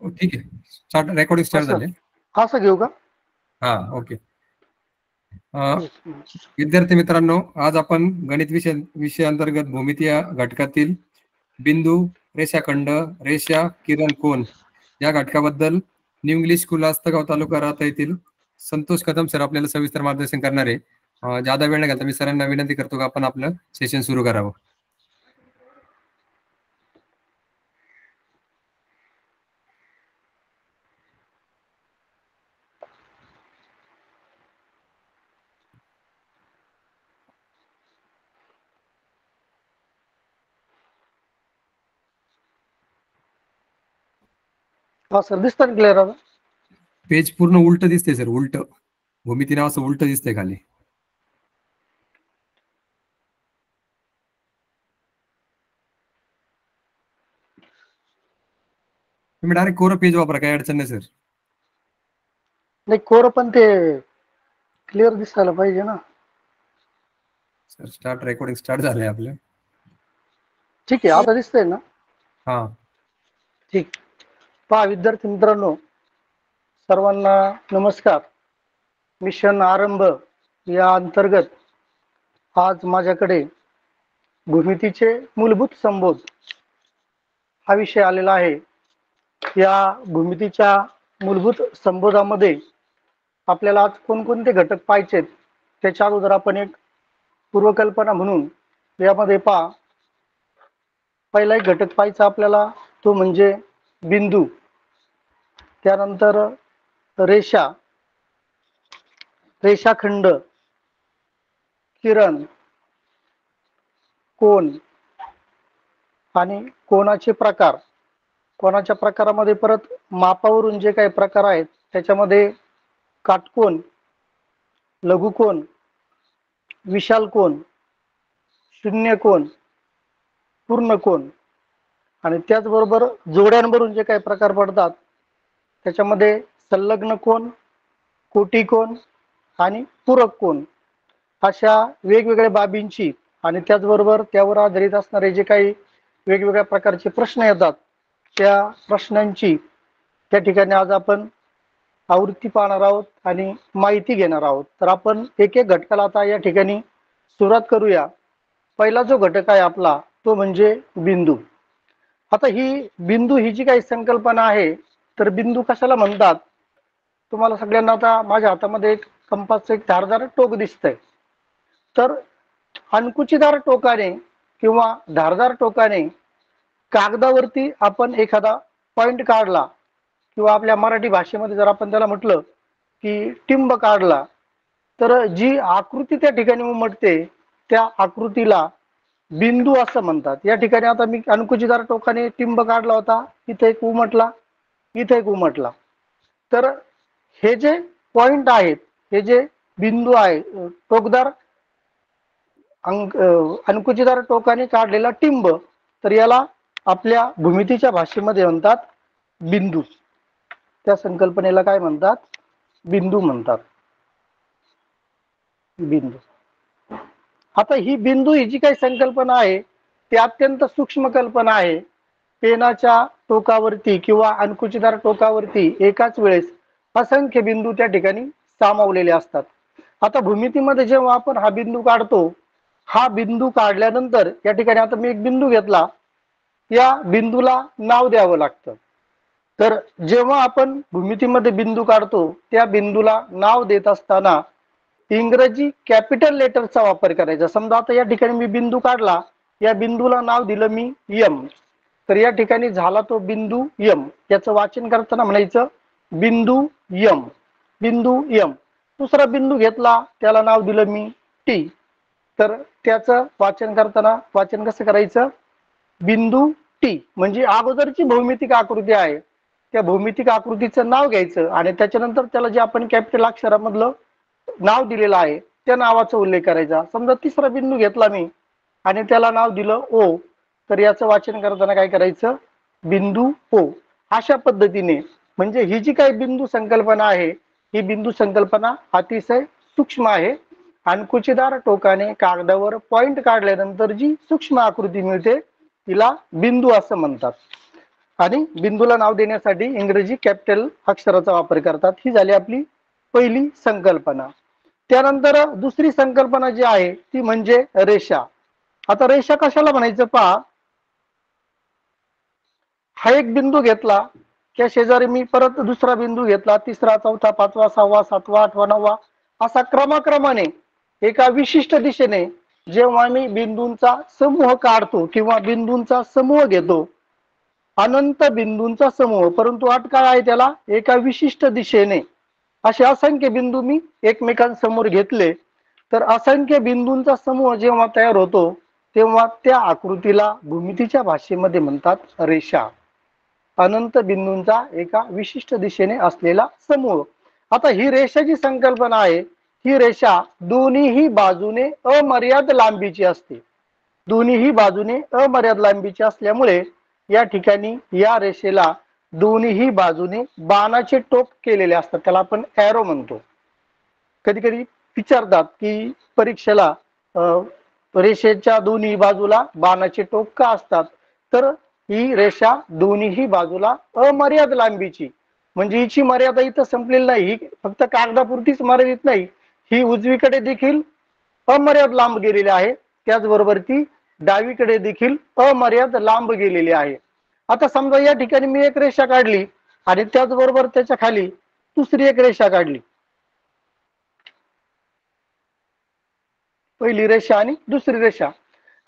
हो, ठीक आहे. Start recording start. झाले. असं घेऊ का? हा ओके विद्यार्थी मित्रांनो आज आपण गणित विषय विषय अंतर्गत भूमिती या घटकातील बिंदू रेषाखंड रेषा किरण कोण या घटकाबद्दल new English school Astagaon taluka Rahata येथील संतोष कदम सर आपल्याला सविस्तर मार्गदर्शन करणार जादा वेळ नाही घालता मी सरांना विनंती करतो की आपण आपलं सेशन सुरू करावं. हा सर दिसतं ना क्लिअर आता? पेज पूर्ण उलट दिसते सर उलट. भूमिती नाव असं उलट दिसतंय खाली. तुम्ही डायरेक्ट कोरं पेज वापरा काही अडचण नाही सर. नाही कोर पण ते क्लिअर दिसायला पाहिजे ना. सर स्टार्ट रेकॉर्डिंग स्टार्ट झालंय आपलं. ठीक आहे आता दिसतंय ना? हा. ठीक. पहा विद्यार्थी मित्रांनो सर्वांना नमस्कार. मिशन आरंभ या अंतर्गत आज माझ्याकडे भूमितीचे मूलभूत संबोध हा विषय आलेला आहे. या भूमितीच्या मूलभूत संबोधामध्ये आपल्याला आज कोणकोणते घटक पाहिजेत त्याच्या अगोदर आपण एक पूर्वकल्पना म्हणून यामध्ये पहा. पहिला एक घटक पाहायचा आपल्याला तो म्हणजे बिंदू. त्यानंतर रेषा रेषाखंड किरण कोण आणि कोणाचे प्रकार. कोणाच्या प्रकारामध्ये परत मापावरून जे काही प्रकार आहेत त्याच्यामध्ये काटकोन लघुकोन विशाल कोण शून्य कोण पूर्ण कोण आणि त्याचबरोबर जोड्यांवरून जे काही प्रकार पडतात त्याच्यामध्ये संलग्न कोण कोटी कोण आणि पूरक कोण अशा वेगवेगळ्या बाबींची आणि त्याचबरोबर त्यावर आधारित असणारे जे काही वेगवेगळ्या प्रकारचे प्रश्न येतात त्या प्रश्नांची त्या ठिकाणी आज आपण आवृत्ती पाहणार आहोत आणि माहिती घेणार आहोत. तर आपण एक एक घटकाला आता या ठिकाणी सुरुवात करूया. पहिला जो घटक आहे आपला तो म्हणजे बिंदू. आता ही बिंदू ही जी काही संकल्पना आहे तर बिंदू कशाला म्हणतात? तुम्हाला सगळ्यांना आता माझ्या हातामध्ये एक कंपासचं एक धारदार टोक दिसतंय. तर अणकुचीदार टोकाने किंवा धारदार टोकाने कागदावरती आपण एखादा पॉइंट काढला किंवा आपल्या मराठी भाषेमध्ये जर आपण त्याला म्हटलं की टिंब काढला तर जी आकृती त्या ठिकाणी उमटते त्या आकृतीला बिंदू असं म्हणतात. या ठिकाणी आता मी अणकुचीदार टोकाने टिंब काढला होता इथे एक उमटला. इथे एक उमटला. तर हे जे पॉइंट आहेत हे जे बिंदू आहे टोकदार अंक अणकुचीदार टोकाने काढलेला टिंब तर याला आपल्या भूमितीच्या भाषेमध्ये म्हणतात बिंदू. त्या संकल्पनेला काय म्हणतात? बिंदू म्हणतात. बिंदू. आता ही बिंदू ही जी काही संकल्पना आहे ती अत्यंत सूक्ष्म कल्पना आहे. पेनाच्या टोकावरती किंवा अणकुचीदार टोकावरती एकाच वेळेस असंख्य बिंदू त्या ठिकाणी सामावलेले असतात. आता भूमितीमध्ये जेव्हा आपण हा बिंदू काढतो हा बिंदू काढल्यानंतर या ठिकाणी आता मी एक बिंदू घेतला या बिंदूला नाव द्यावं लागतं. तर जेव्हा आपण भूमितीमध्ये बिंदू काढतो त्या बिंदूला नाव देत असताना इंग्रजी कॅपिटल लेटरचा वापर करायचा. समजा आता या ठिकाणी मी बिंदू काढला या बिंदूला नाव दिलं मी यम तर या ठिकाणी झाला तो बिंदू यम. याचं वाचन करताना म्हणायचं बिंदू यम. बिंदू यम. दुसरा बिंदू घेतला त्याला नाव दिलं मी टी. तर त्याचं वाचन करताना वाचन कसं करायचं? बिंदू टी. म्हणजे अगोदरची भौमितिक आकृती आहे. त्या भौमितिक आकृतीचं नाव घ्यायचं आणि त्याच्यानंतर त्याला जे आपण कॅपिटल अक्षरामधलं नाव दिलेलं आहे त्या नावाचा उल्लेख करायचा. समजा तिसरा बिंदू घेतला मी आणि त्याला नाव दिलं ओ. तर याचं वाचन करताना काय करायचं? बिंदू ओ अशा पद्धतीने म्हणजे ही जी काही बिंदू संकल्पना आहे ही बिंदू संकल्पना अतिशय सूक्ष्म आहे. अणकुचीदार टोकाने कागदावर पॉइंट काढल्यानंतर जी सूक्ष्म आकृती मिळते तिला बिंदू असं म्हणतात. आणि बिंदूला नाव देण्यासाठी इंग्रजी कॅपिटल अक्षराचा वापर करतात. ही झाली आपली पहिली संकल्पना. त्यानंतर दुसरी संकल्पना जी आहे ती म्हणजे रेषा. आता रेषा कशाला म्हणायचं? पहा. हा एक बिंदू घेतला. त्या शेजारी मी परत दुसरा बिंदू घेतला. तिसरा चौथा पाचवा सहावा सातवा आठवा नववा असा क्रमाक्रमाने एका विशिष्ट दिशेने जेव्हा मी बिंदूंचा समूह काढतो किंवा बिंदूंचा समूह घेतो अनंत बिंदूंचा समूह परंतु अट काय आहे त्याला एका विशिष्ट दिशेने. असे असंख्य बिंदू मी एकमेकांसमोर घेतले. तर असंख्य बिंदूंचा समूह जेव्हा तयार होतो तेव्हा त्या आकृतीला भूमितीच्या भाषेमध्ये म्हणतात रेषा. अनंत बिंदूंचा एका विशिष्ट दिशेने असलेला समूह. आता ही रेषा जी संकल्पना आहे ही रेषा दोन्हीही बाजूने अमर्याद लांबीची असते. दोन्हीही बाजूने अमर्याद लांबीची असल्यामुळे या ठिकाणी या रेषेला दोन्हीही बाजूने बाणाचे टोक केलेले असतात. त्याला आपण ॲरो म्हणतो. कधी कधी विचारतात की परीक्षेला अं, रेषेच्या दोन्ही बाजूला बाणाचे टोक का असतात. तर ही रेषा दोन्हीही बाजूला अमर्याद लांबीची. म्हणजे हिची मर्यादा इथं संपलेली नाही. ही फक्त कागदापुरतीच मर्यादित नाही. ही उजवीकडे देखील अमर्याद लांब गेलेली आहे. त्याचबरोबर ती डावीकडे देखील अमर्याद लांब गेलेली आहे. आता समजा या ठिकाणी मी एक रेषा काढली आणि त्याचबरोबर त्याच्याखाली दुसरी एक रेषा काढली. पहिली रेषा आणि दुसरी रेषा.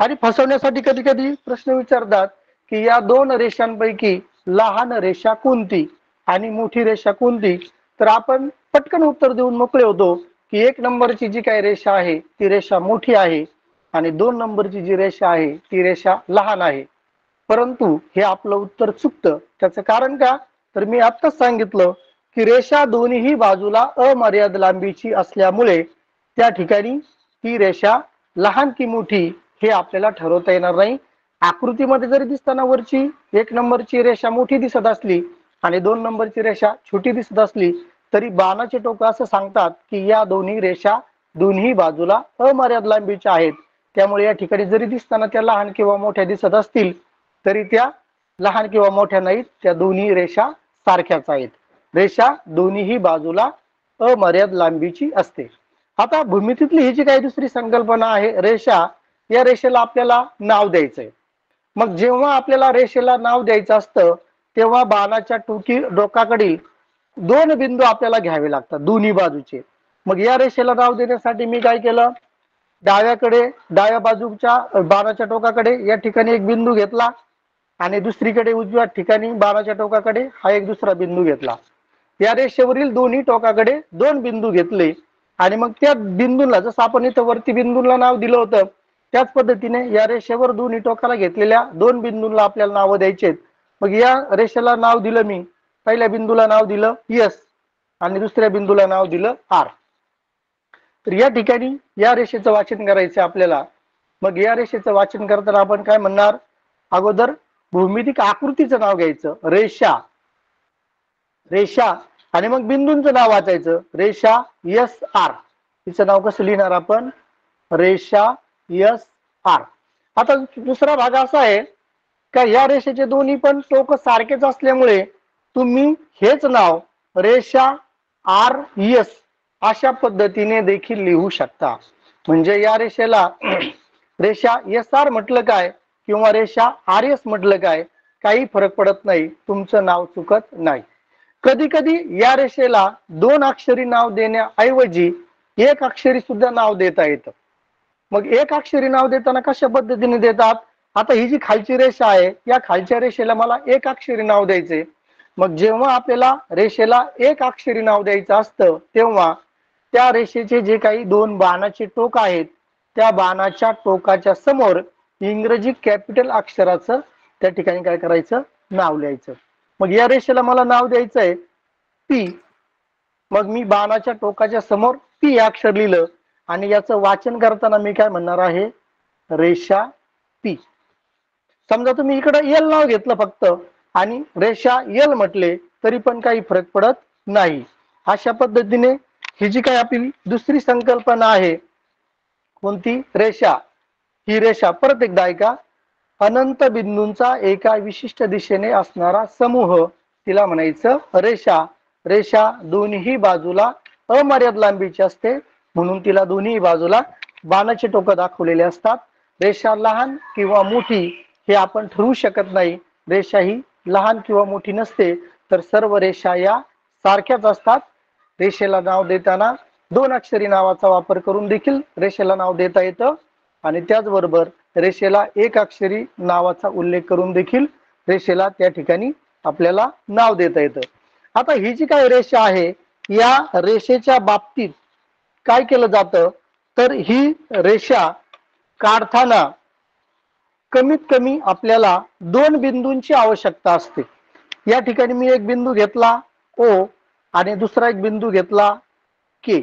आणि फसवण्यासाठी कधी कधी प्रश्न विचारतात की या दोन रेषांपैकी लहान रेषा कोणती आणि मोठी रेषा कोणती? तर आपण पटकन उत्तर देऊन मोकळे होतो की एक नंबरची जी काही रेषा आहे ती रेषा मोठी आहे आणि दोन नंबरची जी रेषा आहे ती रेषा लहान आहे. परंतु हे आपलं उत्तर चुकतं. त्याचं कारण का? तर मी आत्ताच सांगितलं की रेषा दोन्हीही बाजूला अमर्याद लांबीची असल्यामुळे त्या ठिकाणी ती रेषा लहान की मोठी हे आपल्याला ठरवता येणार नाही. आकृतीमध्ये जरी दिसताना वरची एक नंबरची रेषा मोठी दिसत असली आणि दोन नंबरची रेषा छोटी दिसत असली तरी बाणाचे टोक असं सांगतात की या दोन्ही रेषा दोन्ही बाजूला अमर्याद लांबीच्या आहेत. त्यामुळे या ठिकाणी जरी दिसताना त्या लहान किंवा मोठ्या दिसत असतील तरी त्या लहान किंवा मोठ्या नाहीत. त्या दोन्ही रेषा सारख्याच आहेत. रेषा दोन्हीही बाजूला अमर्याद लांबीची असते. आता भूमितीतली ही जी काही दुसरी संकल्पना आहे. रेषा. या रेषेला आपल्याला नाव द्यायचंय. मग जेव्हा आपल्याला रेषेला नाव द्यायचं असतं तेव्हा बाणाच्या टोकी डोकाकडील दोन बिंदू आपल्याला घ्यावे लागतात दोन्ही बाजूचे. मग या रेषेला नाव देण्यासाठी मी काय केलं? डाव्याकडे डाव्या बाजूच्या बाणाच्या टोकाकडे या ठिकाणी एक बिंदू घेतला आणि दुसरीकडे उजव्या ठिकाणी बाणाच्या टोकाकडे हा एक दुसरा बिंदू घेतला. या रेषेवरील दोन्ही टोकाकडे दोन बिंदू घेतले आणि मग त्या बिंदूला जसं आपण इथं वरती बिंदूला नाव दिलं होतं त्याच पद्धतीने या रेषेवर दोन्ही टोकाला घेतलेल्या दोन बिंदूंना आपल्याला नावं द्यायचे मग या रेषेला नाव दिलं मी. पहिल्या बिंदूला नाव दिलं यस आणि दुसऱ्या बिंदूला नाव दिलं आर. तर या ठिकाणी या रेषेचं वाचन करायचं आपल्याला. मग या रेषेचं वाचन करताना आपण काय म्हणणार? अगोदर भूमितिक आकृतीचं नाव घ्यायचं. रेषा. रेषा. आणि मग बिंदूंचं नाव वाचायचं. रेषा यस आर. तिचं नाव कसं लिहिणार आपण? रेषा यस आर आता दुसरा भाग असा आहे का या रेषेचे दोन्ही पण टोक सारखेच असल्यामुळे तुम्ही हेच नाव रेषा आर एस अशा पद्धतीने देखील लिहू शकता. म्हणजे या रेषेला रेषा एस आर म्हटलं काय किंवा रेषा आर एस म्हटलं काय काही फरक पडत नाही तुमचं नाव चुकत नाही. कधी कधी या रेषेला दोन अक्षरी नाव देण्याऐवजी एक अक्षरी सुद्धा नाव देता येतं. मग एक अक्षरी नाव देताना कशा पद्धतीने देतात? आता ही जी खालची रेषा आहे या खालच्या रेषेला मला एक अक्षरी नाव द्यायचे मग जेव्हा आपल्याला रेषेला एक अक्षरी नाव द्यायचं असतं तेव्हा त्या रेषेचे जे काही दोन बाणाचे टोक आहेत त्या बाणाच्या टोकाच्या समोर इंग्रजी कॅपिटल अक्षराचं त्या ठिकाणी काय करायचं? नाव लिहायचं. मग या रेषेला मला नाव द्यायचंय पी. मग मी बाणाच्या टोकाच्या समोर पी अक्षर लिहिलं. आणि याचं वाचन करताना मी काय म्हणणार आहे? रेषा पी. समजा तुम्ही इकडे एल नाव घेतलं फक्त आणि रेषा एल म्हटले तरी पण काही फरक पडत नाही. अशा पद्धतीने ही जी काही आपली दुसरी संकल्पना आहे कोणती? रेषा. ही रेषा परत एकदा ऐका. अनंत बिंदूंचा एका विशिष्ट दिशेने असणारा समूह. तिला म्हणायचं रेषा. रेषा दोन्ही बाजूला अमर्याद लांबीची असते. म्हणून तिला दोन्ही बाजूला बाणाचे टोकं दाखवलेले असतात. रेषा लहान किंवा मोठी हे आपण ठरवू शकत नाही. रेषा ही लहान किंवा मोठी नसते तर सर्व रेषा या सारख्याच असतात. रेषेला नाव देताना दोन अक्षरी नावाचा वापर करून देखील रेषेला नाव देता येतं. आणि त्याचबरोबर रेषेला एक अक्षरी नावाचा उल्लेख करून देखील रेषेला त्या ठिकाणी आपल्याला नाव देता येतं. आता ही जी काही रेषा आहे या रेषेच्या बाबतीत काय केलं जातं? तर ही रेषा काढताना कमीत कमी आपल्याला दोन बिंदूंची आवश्यकता असते. या ठिकाणी मी एक बिंदू घेतला ओ आणि दुसरा एक बिंदू घेतला के.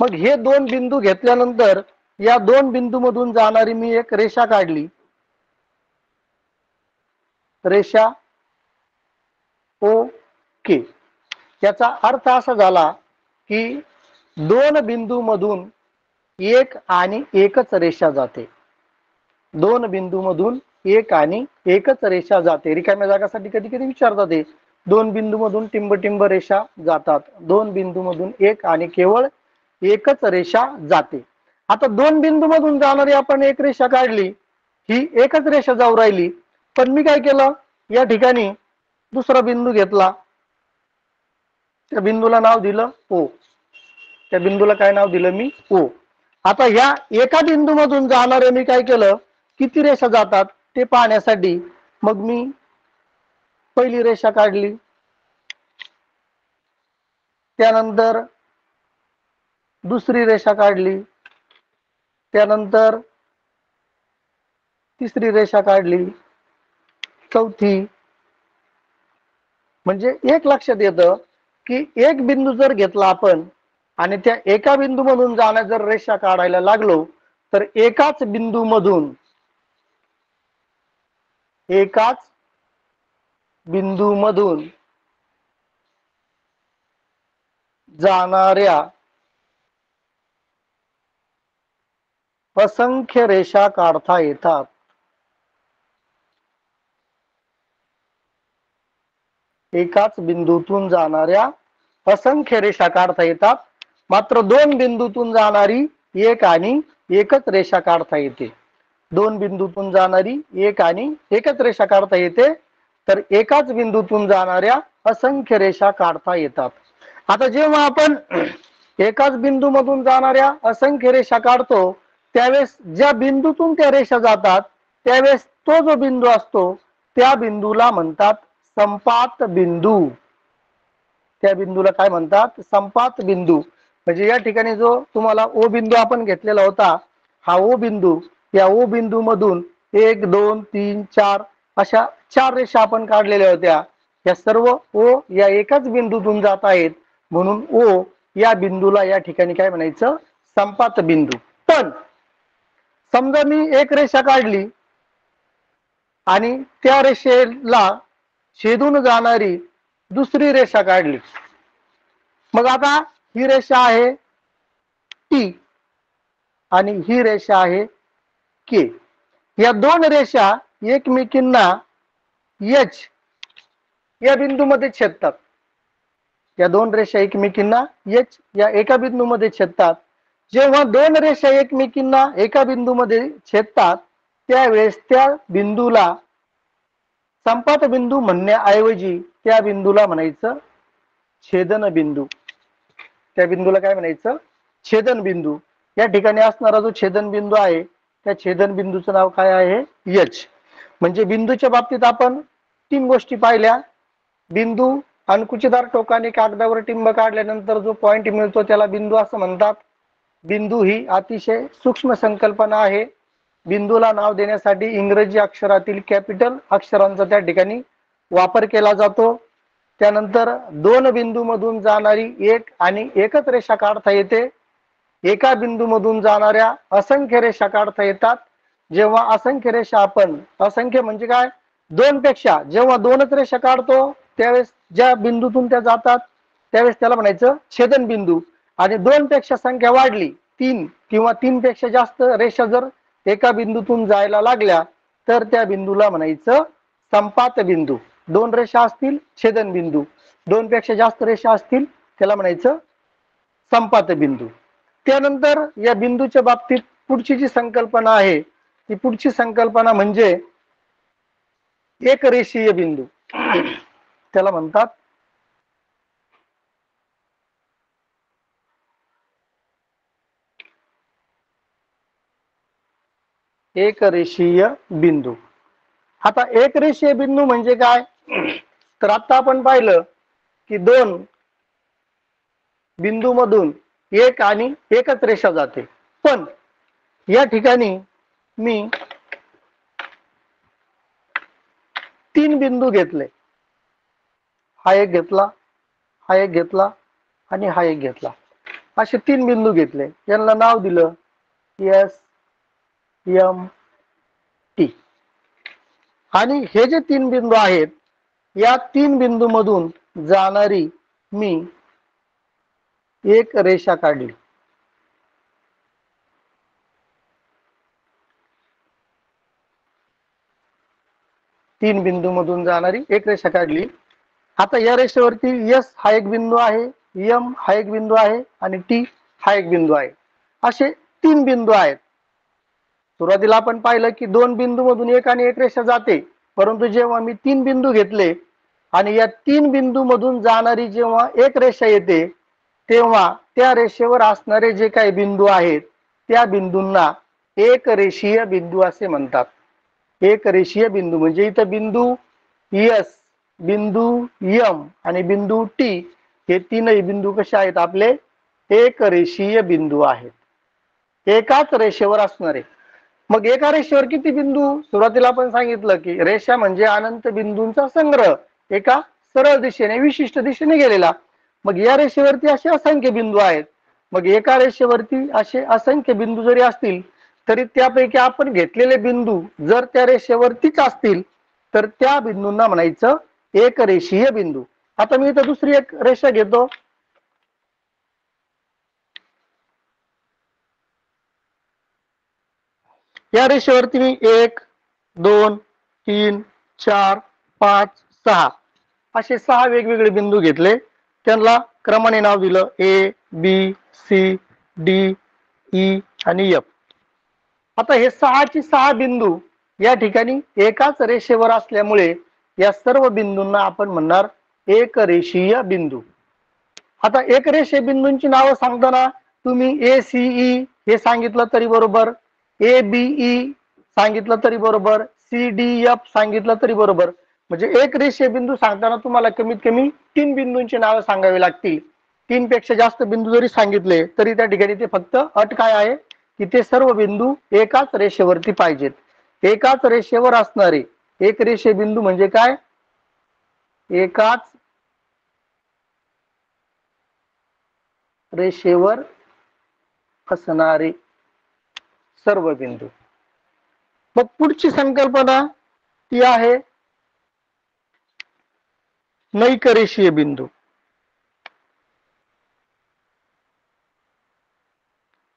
मग हे दोन बिंदू घेतल्यानंतर या दोन बिंदूमधून जाणारी मी एक रेषा काढली. रेषा ओ के. याचा अर्थ असा झाला की दोन बिंदू मधून एक आणि एकच रेषा जाते. दोन बिंदू मधून एक आणि एकच रेषा जाते. रिकाम्या जागासाठी कधी कधी विचारतात हे. दोन बिंदू मधून टिंब टिंब रेषा जातात. दोन बिंदू मधून एक आणि केवळ एकच रेषा जाते. आता दोन बिंदू मधून जाणारी आपण एक रेषा काढली ही एकच रेषा जाऊ राहिली. पण मी काय केलं? या ठिकाणी दुसरा बिंदू घेतला. त्या बिंदूला नाव दिलं ओ. त्या बिंदूला काय नाव दिलं मी? ओ. आता ह्या एका बिंदू मधून जाणारे मी काय केलं? किती रेषा जातात? ते पाहण्यासाठी मग मी पहिली रेषा काढली. त्यानंतर दुसरी रेषा काढली. त्यानंतर तिसरी रेषा काढली. चौथी. म्हणजे एक लक्षात येतं की एक बिंदू जर घेतला आपण आणि त्या एका बिंदू मधून जाण्या जर रेषा काढायला लागलो तर एकाच बिंदू मधून एकाच बिंदू मधून जाणाऱ्या असंख्य रेषा काढता येतात. एकाच बिंदूतून जाणाऱ्या असंख्य रेषा काढता येतात. मात्र दोन बिंदूतून जाणारी एक आणि एकच रेषा काढता येते. दोन बिंदूतून जाणारी एक आणि एकच रेषा काढता येते. तर एकाच बिंदूतून जाणाऱ्या असंख्य रेषा काढता येतात. आता जेव्हा आपण एकाच बिंदूमधून जाणाऱ्या असंख्य रेषा काढतो त्यावेळेस ज्या बिंदूतून त्या रेषा जातात त्यावेळेस तो जो बिंदू असतो त्या बिंदूला म्हणतात संपात बिंदू. त्या बिंदूला काय म्हणतात? संपात बिंदू. म्हणजे या ठिकाणी जो तुम्हाला ओ बिंदू आपण घेतलेला होता हा ओ बिंदू या ओ बिंदू मधून एक दोन तीन चार अशा चार रेषा आपण काढलेल्या होत्या. या सर्व ओ या एकाच बिंदूतून जात आहेत. म्हणून ओ या बिंदूला या ठिकाणी काय म्हणायचं? संपात बिंदू. पण समजा मी एक रेषा काढली आणि त्या रेषेला छेदून जाणारी दुसरी रेषा काढली. मग आता ही रेषा आहे टी आणि ही रेषा आहे के. या दोन रेषा एकमेकींना एच या बिंदूमध्ये छेदतात. या दोन रेषा एकमेकींना एच या एका बिंदूमध्ये छेदतात. जेव्हा दोन रेषा एकमेकींना एका बिंदूमध्ये छेदतात त्यावेळेस त्या बिंदूला संपात बिंदू म्हणण्याऐवजी त्या बिंदूला म्हणायचं छेदन बिंदू त्या बिंदूला काय म्हणायचं? छेदन बिंदू या ठिकाणी असणारा जो छेदन बिंदू आहे त्या छेदन बिंदूचं नाव काय आहे? यच. म्हणजे बिंदूच्या बाबतीत आपण तीन गोष्टी पाहिल्या. बिंदू अणकुचीदार टोकाने कागदावर टिंब काढल्यानंतर जो पॉइंट मिळतो त्याला बिंदू असं म्हणतात. बिंदू ही अतिशय सूक्ष्म संकल्पना आहे. बिंदूला नाव देण्यासाठी इंग्रजी अक्षरातील कॅपिटल अक्षरांचा त्या ठिकाणी वापर केला जातो. त्यानंतर दोन बिंदूमधून जाणारी एक आणि एकच रेषा काढता येते. एका बिंदूमधून जाणाऱ्या असंख्य रेषा काढता येतात. जेव्हा असंख्य रेषा आपण असंख्य म्हणजे काय? दोन पेक्षा जेव्हा दोनच रेषा काढतो त्यावेळेस ज्या बिंदूतून त्या जातात त्यावेळेस त्याला म्हणायचं छेदन बिंदू आणि दोन पेक्षा संख्या वाढली तीन किंवा तीन पेक्षा जास्त रेषा जर एका बिंदूतून जायला लागल्या तर त्या बिंदूला म्हणायचं संपात बिंदू दोन रेषा असतील छेदन बिंदू दोन पेक्षा जास्त रेषा असतील त्याला म्हणायचं संपात बिंदू. त्यानंतर या बिंदूच्या बाबतीत पुढची जी संकल्पना आहे ती पुढची संकल्पना म्हणजे एक रेषीय बिंदू. त्याला म्हणतात एक रेषीय बिंदू. आता एक रेषीय बिंदू म्हणजे काय? तर आता आपण पाहिलं की दोन बिंदू मधून एक आणि एकच रेषा जाते. पण या ठिकाणी मी तीन बिंदू घेतले. हा एक घेतला हा एक घेतला आणि हा एक घेतला. असे तीन बिंदू घेतले. यांना नाव दिलं एस एम टी आणि हे जे तीन बिंदू आहेत या तीन बिंदू मधून जाणारी मी एक रेषा काढली. तीन बिंदू मधून जाणारी एक रेषा काढली. आता या रेषेवरती यस हा एक बिंदू आहे यम हा एक बिंदू आहे आणि टी हा एक बिंदू आहे. असे तीन बिंदू आहेत. सुरुवातीला आपण पाहिलं की दोन बिंदू मधून एक आणि एक रेषा जाते. परंतु जेव्हा मी तीन बिंदू घेतले आणि या तीन बिंदू मधून जाणारी जेव्हा एक रेषा येते तेव्हा त्या रेषेवर असणारे जे काही बिंदू आहेत त्या बिंदूंना एक रेषीय बिंदू असे म्हणतात. एक रेषीय बिंदू म्हणजे इथं बिंदू यस बिंदू यम आणि बिंदू टी हे तीनही बिंदू कसे आहेत? आपले एक रेषीय बिंदू आहेत. एकाच रेषेवर असणारे. मग एका रेषेवर किती बिंदू? सुरुवातीला आपण सांगितलं की रेषा म्हणजे अनंत बिंदूंचा संग्रह. एका सरळ दिशेने विशिष्ट दिशेने गेलेला. मग या रेषेवरती असे असंख्य बिंदू आहेत. मग एका रेषेवरती असे असंख्य बिंदू जरी असतील तरी त्यापैकी आपण घेतलेले बिंदू जर त्या रेषेवरतीच असतील तर त्या बिंदूंना म्हणायचं एक रेषीय बिंदू. आता मी इथं दुसरी एक रेषा घेतो. या रेषेवरती मी एक दोन तीन चार पाच सहा असे सहा वेगवेगळे बिंदू घेतले. त्यांना क्रमाने नाव दिलं A B C D E आणि एफ आता हे सहाची सहा बिंदू या ठिकाणी एकाच रेषेवर असल्यामुळे या सर्व बिंदूंना आपण म्हणणार एक रेषीय बिंदू. आता एक रेषीय बिंदूंची नावं सांगताना तुम्ही ए सीई e हे सांगितलं तरी बरोबर. ए बी ई सांगितलं तरी बरोबर सी डी एफ सांगितलं तरी बरोबर. म्हणजे एक रेषे बिंदू सांगताना तुम्हाला कमीत कमी तीन बिंदूंची नावं सांगावी लागतील. तीन पेक्षा जास्त बिंदू जरी सांगितले तरी त्या ठिकाणी ते फक्त अट काय आहे? की ते सर्व बिंदू एकाच रेषेवरती पाहिजेत. एकाच रेषेवर असणारे एक रेषे बिंदू म्हणजे काय? एकाच रेषेवर असणारे सर्व बिंदू. मग पुढची संकल्पना ती आहे नैकरेषीय बिंदू.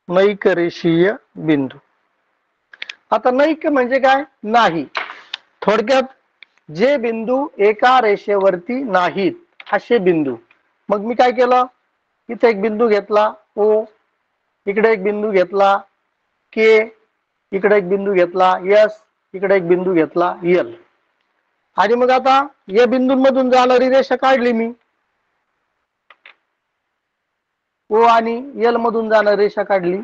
नैकरेशीय बिंदू. आता नैक म्हणजे काय? नाही. थोडक्यात जे बिंदू एका रेषेवरती नाहीत असे बिंदू. मग मी काय केलं? इथे एक बिंदू घेतला ओ. इकडे एक बिंदू घेतला के इकडे एक बिंदू घेतला यस इकडे एक बिंदू घेतला यल आणि मग आता या बिंदूंमधून जाणारी रेषा काढली मी. ओ आणि यल मधून जाणारी रेषा काढली.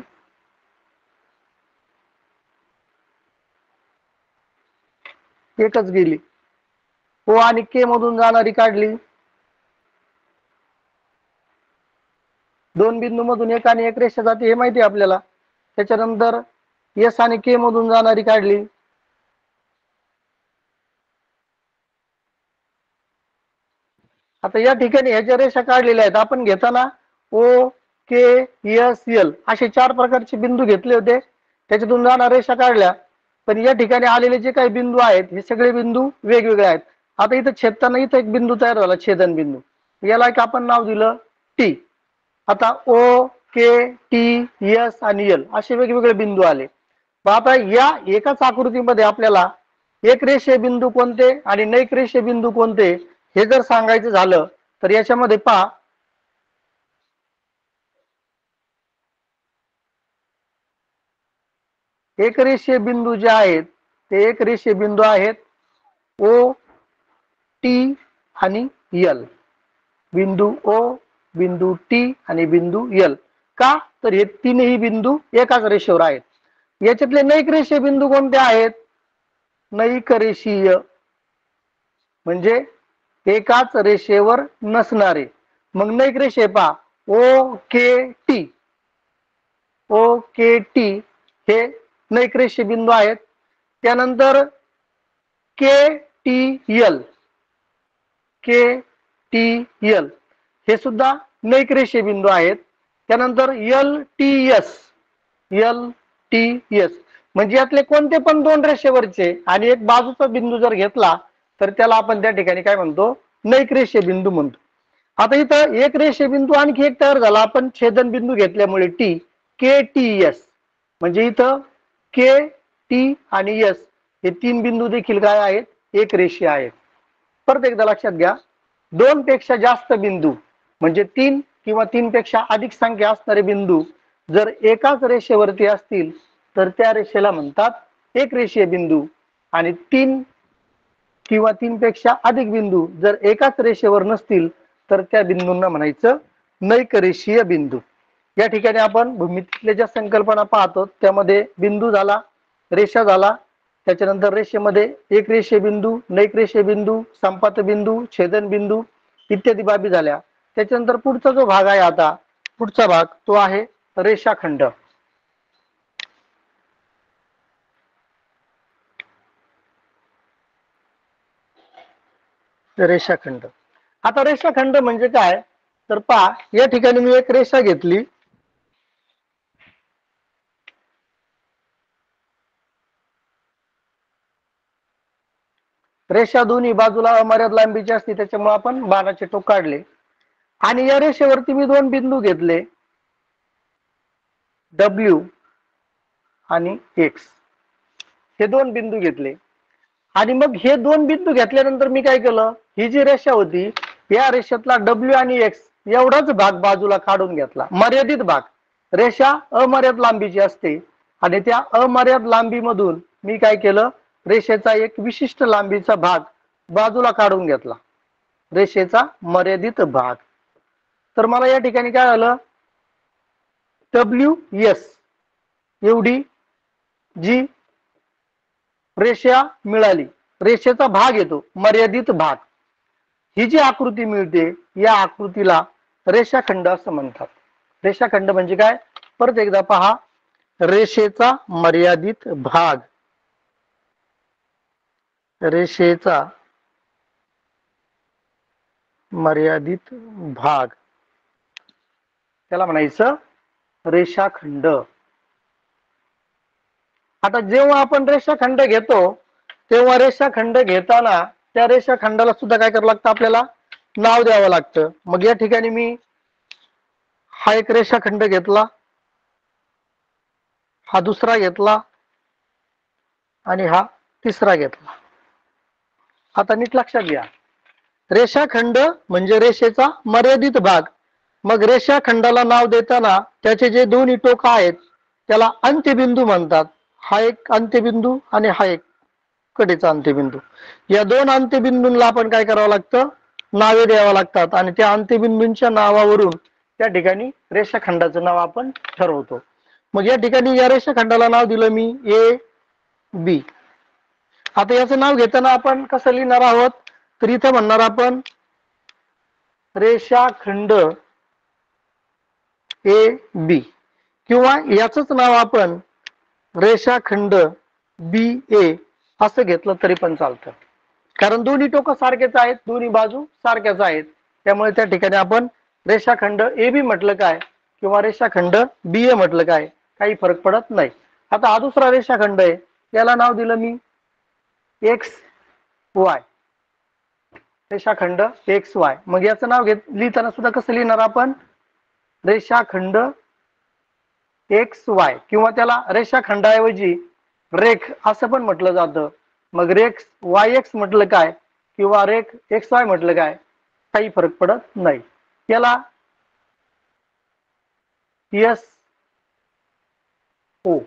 एकच गेली. ओ आणि के मधून जाणारी काढली. दोन बिंदू मधून एक आणि एक रेषा जाते हे माहिती आपल्याला. त्याच्यानंतर एस आणि के मधून जाणारी काढली. आता या ठिकाणी ह्याच्या रेषा काढलेल्या आहेत आपण घेताना ओ के एस एल असे चार प्रकारचे बिंदू घेतले होते. त्याच्यातून जाणार रेषा काढल्या. पण या ठिकाणी आलेले जे काही बिंदू आहेत हे सगळे बिंदू वेगवेगळे आहेत. आता इथं छेदताना इथं एक बिंदू तयार झाला छेदन बिंदू याला एक आपण नाव दिलं टी आता ओ के टी एस आणि एल असे वेगवेगळे बिंदू आले. मग आता या एकाच आकृतीमध्ये आपल्याला एक रेषे बिंदू कोणते आणि नैक रेषे बिंदू कोणते हे जर सांगायचं झालं तर याच्यामध्ये पहा. एक रेषे बिंदू जे आहेत ते एक रेषे बिंदू आहेत. ओ टी आणि यल बिंदू ओ बिंदू टी आणि बिंदू यल का? तर हे तीनही बिंदू एकाच रेषेवर आहेत. याच्यातले नैक रेषीय बिंदू कोणते आहेत? नैक रेषीय. म्हणजे एकाच रेषेवर नसणारे. मग नैक रेषे पहा. O K T. O K T हे नैक रेषे बिंदू आहेत. त्यानंतर K T L. K T L. हे सुद्धा नैक रेषे बिंदू आहेत. त्यानंतर L T S L T S. म्हणजे यातले कोणते पण दोन रेषेवरचे आणि एक बाजूचा बिंदू जर घेतला तर त्याला आपण त्या ठिकाणी काय म्हणतो? नैक रेषे बिंदू म्हणतो. आता इथं एक रेषे बिंदू आणखी एक तयार झाला. आपण छेदन बिंदू घेतल्यामुळे टी के टी एस. म्हणजे इथं के टी आणि एस हे तीन बिंदू देखील काय आहेत? एक रेषे आहेत. परत एकदा लक्षात घ्या. दोन पेक्षा जास्त बिंदू म्हणजे तीन किंवा तीनपेक्षा अधिक संख्या असणारे बिंदू जर एकाच रेषेवरती असतील तर त्या रेषेला म्हणतात एक रेषीय बिंदू. आणि तीन किंवा तीन पेक्षा अधिक बिंदू जर एकाच रेषेवर नसतील तर त्या बिंदूंना म्हणायचं नैक रेषीय बिंदू. या ठिकाणी आपण भूमितीतल्या ज्या संकल्पना पाहतो त्यामध्ये बिंदू झाला रेषा झाला त्याच्यानंतर रेषेमध्ये एक रेषीय बिंदू नैक रेषीय बिंदू संपात बिंदू छेदन बिंदू इत्यादी बाबी झाल्या. त्याच्यानंतर पुढचा जो भाग आहे आता पुढचा भाग तो आहे रेषाखंड. रेषाखंड. आता रेषाखंड म्हणजे काय? तर पहा या ठिकाणी मी एक रेषा घेतली. रेषा दोन्ही बाजूला अमर्याद लांबीची असते त्याच्यामुळे आपण बाणाचे टोक काढले. आणि या रेषेवरती मी दोन बिंदू घेतले. डब्ल्यू आणि एक्स हे दोन बिंदू घेतले. आणि मग हे दोन बिंदू घेतल्यानंतर मी काय केलं? ही जी रेषा होती या रेषेतला डब्ल्यू आणि एक्स एवढाच भाग बाजूला काढून घेतला. मर्यादित भाग. रेषा अमर्याद लांबीची असते. आणि त्या अमर्याद लांबीमधून मी काय केलं? रेषेचा एक विशिष्ट लांबीचा भाग बाजूला काढून घेतला. रेषेचा मर्यादित भाग. तर मला या ठिकाणी काय आलं? डब्ल्यू एस एवढी जी रेषा मिळाली. रेषेचा भाग येतो. मर्यादित भाग. ही जी आकृती मिळते या आकृतीला रेषाखंड असं म्हणतात. रेषाखंड म्हणजे काय? परत एकदा पहा. रेषेचा मर्यादित भाग. रेषेचा मर्यादित भाग. त्याला म्हणायचं रेषाखंड. आता जेव्हा आपण रेषाखंड घेतो तेव्हा रेषाखंड घेताना त्या रेषाखंडाला सुद्धा काय करावं लागतं आपल्याला? नाव द्यावं लागतं. मग या ठिकाणी मी हा एक रेषाखंड घेतला हा दुसरा घेतला आणि हा तिसरा घेतला. आता नीट लक्षात घ्या. रेषाखंड म्हणजे रेषेचा मर्यादित भाग. मग रेषाखंडाला नाव देताना त्याचे जे दोन्ही टोक आहेत त्याला अंत्यबिंदू म्हणतात. हा एक अंत्यबिंदू आणि हा एक कडेचा अंत्यबिंदू. या दोन अंत्यबिंदूंना आपण काय करावं लागतं? नावे द्यावं लागतात आणि त्या अंत्यबिंदूंच्या नावावरून त्या ठिकाणी रेषाखंडाचं नाव आपण ठरवतो. मग या ठिकाणी या रेषाखंडाला नाव दिलं मी ए बी. आता याचं नाव घेताना आपण कसं लिहिणार आहोत? तर इथं म्हणणार आपण रेषाखंड ए बी. किंवा याचंच नाव आपण रेषाखंड बी ए असं घेतलं तरी पण चालतं. कारण दोन्ही टोकं सारखेच आहेत दोन्ही बाजू सारख्याच आहेत. त्यामुळे त्या ठिकाणी आपण रेषाखंड ए बी म्हटलं काय? किंवा रेषाखंड बी ए म्हटलं काय? काही फरक पडत नाही. आता हा दुसरा रेषाखंड आहे. याला नाव दिलं मी एक्स वाय. रेषाखंड एक्स वाय. मग याचं नाव घेत लिहिताना सुद्धा कसं लिहिणार आपण? रेषाखंड एक्स वाय किंवा त्याला रेषाखंडाऐवजी रेख असं पण म्हटलं जातं. मग रेक्स वाय एक्स म्हटलं काय किंवा रेख एक्स वाय म्हटलं काय काही फरक पडत नाही. याला एस ओ.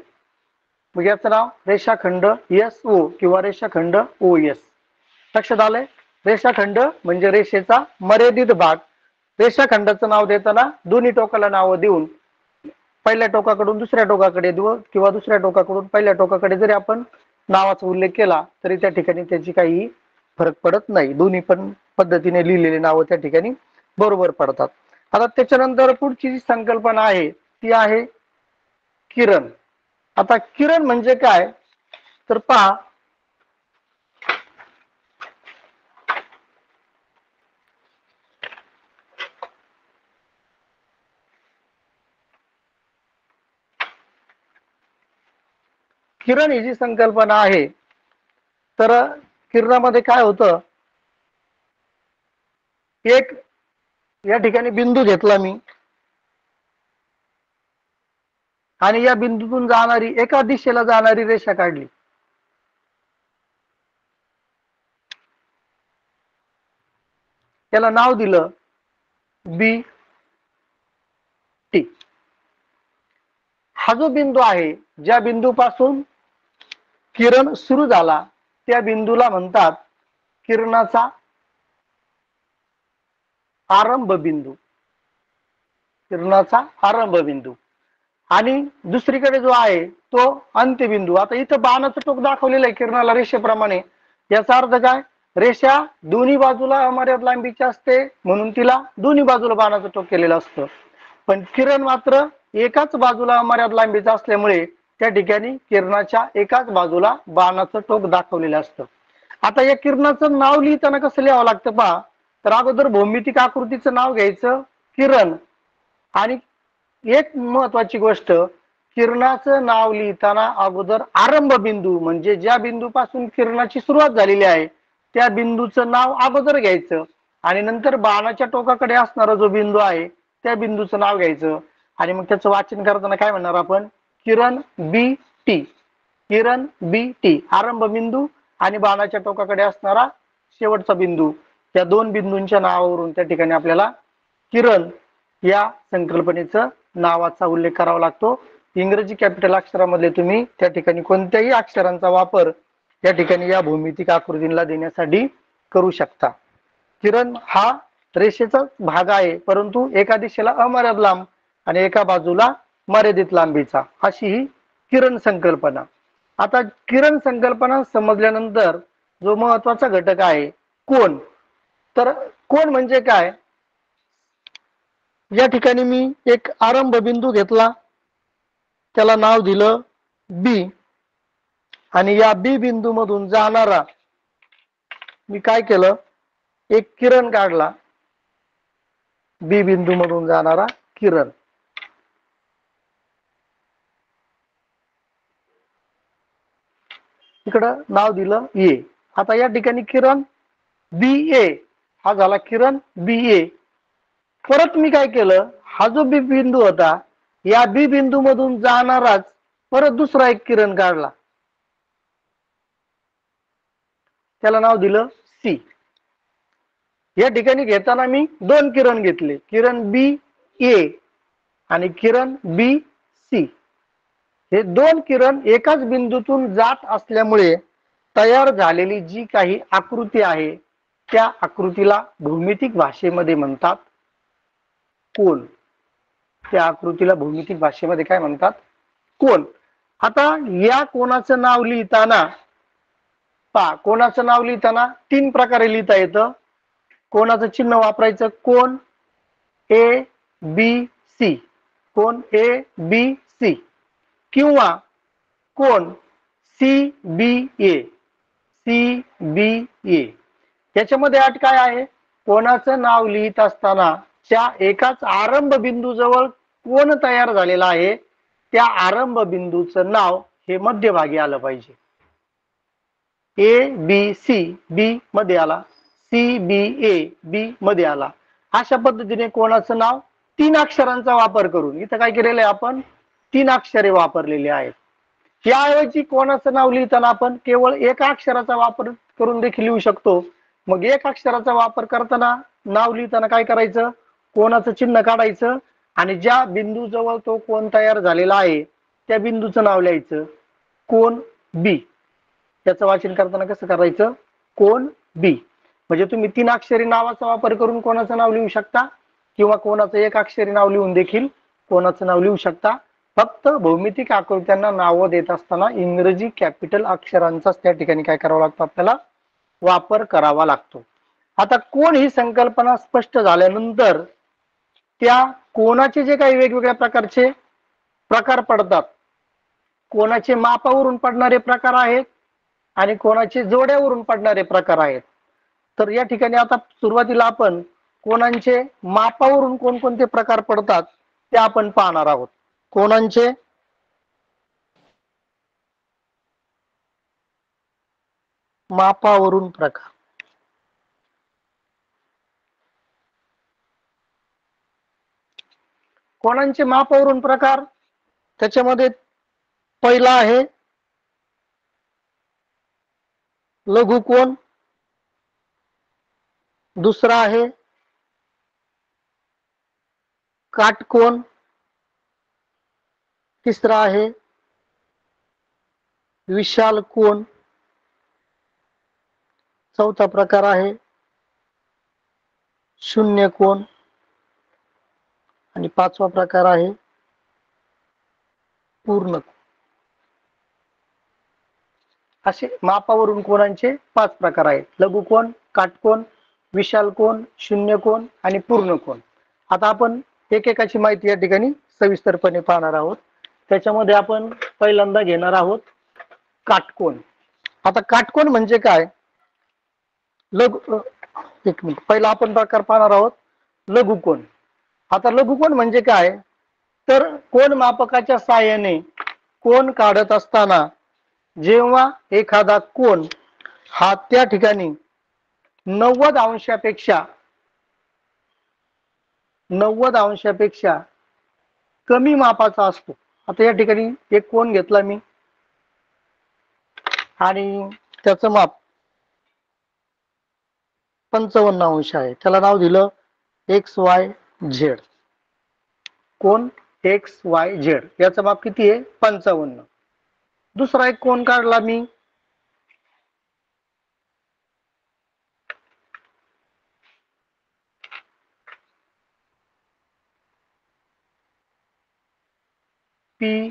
मग याचं नाव रेषाखंड एस ओ किंवा रेषाखंड ओ एस लक्षात आलंय? रेषाखंड म्हणजे रेषेचा मर्यादित भाग. रेषाखंडाचं नाव देताना दोन्ही टोकाला नावं देऊन पहिल्या टोकाकडून दुसऱ्या टोकाकडे देऊ किंवा दुसऱ्या टोकाकडून पहिल्या टोकाकडे जरी आपण नावाचा उल्लेख केला तरी त्या ठिकाणी त्याची काही फरक पडत नाही. दोन्ही पण पद्धतीने लिहिलेली नावं त्या ठिकाणी बरोबर पडतात. आता त्याच्यानंतर पुढची जी संकल्पना आहे ती आहे किरण. आता किरण म्हणजे काय? तर पहा किरण ही जी संकल्पना आहे तर किरणामध्ये काय होतं? एक या ठिकाणी बिंदू घेतला मी. आणि या बिंदूतून जाणारी एका दिशेला जाणारी रेषा काढली. त्याला नाव दिलं बी टी. हा जो बिंदू आहे ज्या बिंदूपासून किरण सुरू झाला. त्या बिंदूला म्हणतात किरणाचा आरंभ बिंदू. किरणाचा आरंभ बिंदू. आणि दुसरीकडे जो आहे तो अंत्यबिंदू. आता इथं बाणाचं टोक दाखवलेलं आहे किरणाला रेषेप्रमाणे. याचा अर्थ काय? रेषा दोन्ही बाजूला अमर्याद लांबीची असते म्हणून तिला दोन्ही बाजूला बाणाचं टोक केलेलं असतं. पण किरण मात्र एकाच बाजूला अमर्याद लांबीचा असल्यामुळे त्या ठिकाणी किरणाच्या एकाच बाजूला बाणाचं टोक दाखवलेलं असतं. आता या किरणाचं नाव लिहिताना कसं लिहावं लागतं पहा? तर अगोदर भौमितिक आकृतीचं नाव घ्यायचं किरण. आणि एक महत्वाची गोष्ट किरणाचं नाव लिहिताना अगोदर आरंभ बिंदू म्हणजे ज्या बिंदूपासून किरणाची सुरुवात झालेली आहे त्या बिंदूचं नाव अगोदर घ्यायचं. आणि नंतर बाणाच्या टोकाकडे असणारा जो बिंदू आहे त्या बिंदूचं नाव घ्यायचं. आणि मग त्याचं वाचन करताना काय म्हणणार आपण? किरण बी टी किरण बी टी आरंभ बिंदू आणि बाणाच्या टोकाकडे असणारा शेवटचा बिंदू. या दोन बिंदूंच्या नावावरून त्या ठिकाणी आपल्याला किरण या संकल्पनेचं नावाचा उल्लेख करावा लागतो. इंग्रजी कॅपिटल अक्षरामध्ये तुम्ही त्या ठिकाणी कोणत्याही अक्षरांचा वापर या ठिकाणी या भूमितिक आकृतींना देण्यासाठी करू शकता. किरण हा रेषेचाच भाग आहे परंतु एका दिशेला अमर्याद लांब आणि एका बाजूला मर्यादित लांबीचा. अशी ही किरण संकल्पना. आता किरण संकल्पना समजल्यानंतर जो महत्त्वाचा घटक आहे कोण? तर कोण म्हणजे काय? या ठिकाणी मी एक आरंभ बिंदू घेतला. त्याला नाव दिलं बी आणि या बी बिंदू मधून जाणारा मी काय केलं? एक किरण काढला. बी बिंदू मधून जाणारा किरण. इकडं नाव दिलं ए. आता या ठिकाणी किरण बी ए. हा झाला किरण बी ए. परत मी काय केलं? हा जो बी बिंदू होता या बी बिंदू मधून जाणाराच परत दुसरा एक किरण काढला. त्याला नाव दिलं सी. या ठिकाणी घेताना मी दोन किरण घेतले. किरण बी ए आणि किरण बी सी. हे दोन किरण एकाच बिंदूतून जात असल्यामुळे तयार झालेली जी काही आकृती आहे त्या आकृतीला भौमितिक भाषेमध्ये म्हणतात कोण? त्या आकृतीला भूमितिक भाषेमध्ये काय म्हणतात? कोण? आता या कोणाचं नाव लिहिताना पा कोणाचं नाव लिहिताना तीन प्रकारे लिहिता येतं. कोणाचं चिन्ह वापरायचं? कोण? ए बी सी कोण? ए बी सी किंवा कोण? C B A. C B A. याच्यामध्ये अट काय आहे? कोणाचं नाव लिहित असताना त्या एकाच आरंभ बिंदू जवळ कोण तयार झालेला आहे? त्या आरंभ बिंदूचं नाव हे मध्यभागी आलं पाहिजे. ए बी सी बी मध्ये आला. सी बी ए बी मध्ये आला. अशा पद्धतीने कोणाचं नाव? तीन अक्षरांचा वापर करून. इथं काय केलेलं आहे आपण? तीन अक्षरे वापरलेली आहेत. याऐवजी कोणाचं नाव लिहिताना आपण केवळ एका अक्षराचा वापर करून देखील लिहू शकतो. मग एक अक्षराचा वापर करताना नाव लिहिताना काय करायचं? कोणाचं चिन्ह काढायचं? आणि ज्या बिंदू जवळ तो कोण तयार झालेला आहे त्या बिंदूचं नाव लिहायचं. कोण बी. त्याचं वाचन करताना कसं करायचं? कोण बी. म्हणजे तुम्ही तीन अक्षरी नावाचा वापर करून कोणाचं नाव लिहू शकता? किंवा कोणाचं एक अक्षरी नाव लिहून देखील कोणाचं नाव लिहू शकता? फक्त भौमितिक आकृत्यांना नावं देत असताना इंग्रजी कॅपिटल अक्षरांचाच त्या ठिकाणी काय करावं लागतं? आपल्याला वापर करावा लागतो. आता कोण ही संकल्पना स्पष्ट झाल्यानंतर त्या कोणाचे जे काही वेगवेगळ्या प्रकारचे प्रकार पडतात कोणाचे मापावरून पडणारे प्रकार आहेत आणि कोणाचे जोड्यावरून पडणारे प्रकार आहेत. तर या ठिकाणी आता सुरुवातीला आपण कोणांचे मापावरून कोणकोणते प्रकार पडतात ते आपण पाहणार आहोत. कोणांचे? मापावरून प्रकार. कोणांचे मापावरून प्रकार? त्याच्यामध्ये पहिला आहे लघु कोण? दुसरा आहे काटकोण तिसरा आहे विशाल कोण? चौथा प्रकार आहे शून्य कोण? आणि पाचवा प्रकार आहे पूर्ण कोण. असे मापावरून कोणांचे पाच प्रकार आहेत. लघु कोण काटकोण विशाल कोण शून्य कोण आणि पूर्ण कोण. आता आपण एकेकाची माहिती या ठिकाणी सविस्तरपणे पाहणार आहोत. त्याच्यामध्ये आपण पहिल्यांदा घेणार आहोत काटकोण आता काटकोण म्हणजे काय? लघु एक मिनिट. पहिला आपण प्रकार पाहणार आहोत. लघुकोण आता लघुकोण म्हणजे काय? तर कोण मापकाच्या साहाय्याने कोण काढत असताना जेव्हा एखादा कोण हा त्या ठिकाणी नव्वद अंशापेक्षा नव्वद अंशापेक्षा कमी मापाचा असतो. आता या ठिकाणी एक कोण घेतला मी. आणि त्याचं माप पंचावन्न अंश आहे. त्याला नाव दिलं एक्स वाय झेड कोण एक्स वाय झेड याचं माप किती आहे? पंचावन्न. दुसरा एक कोण काढला मी? P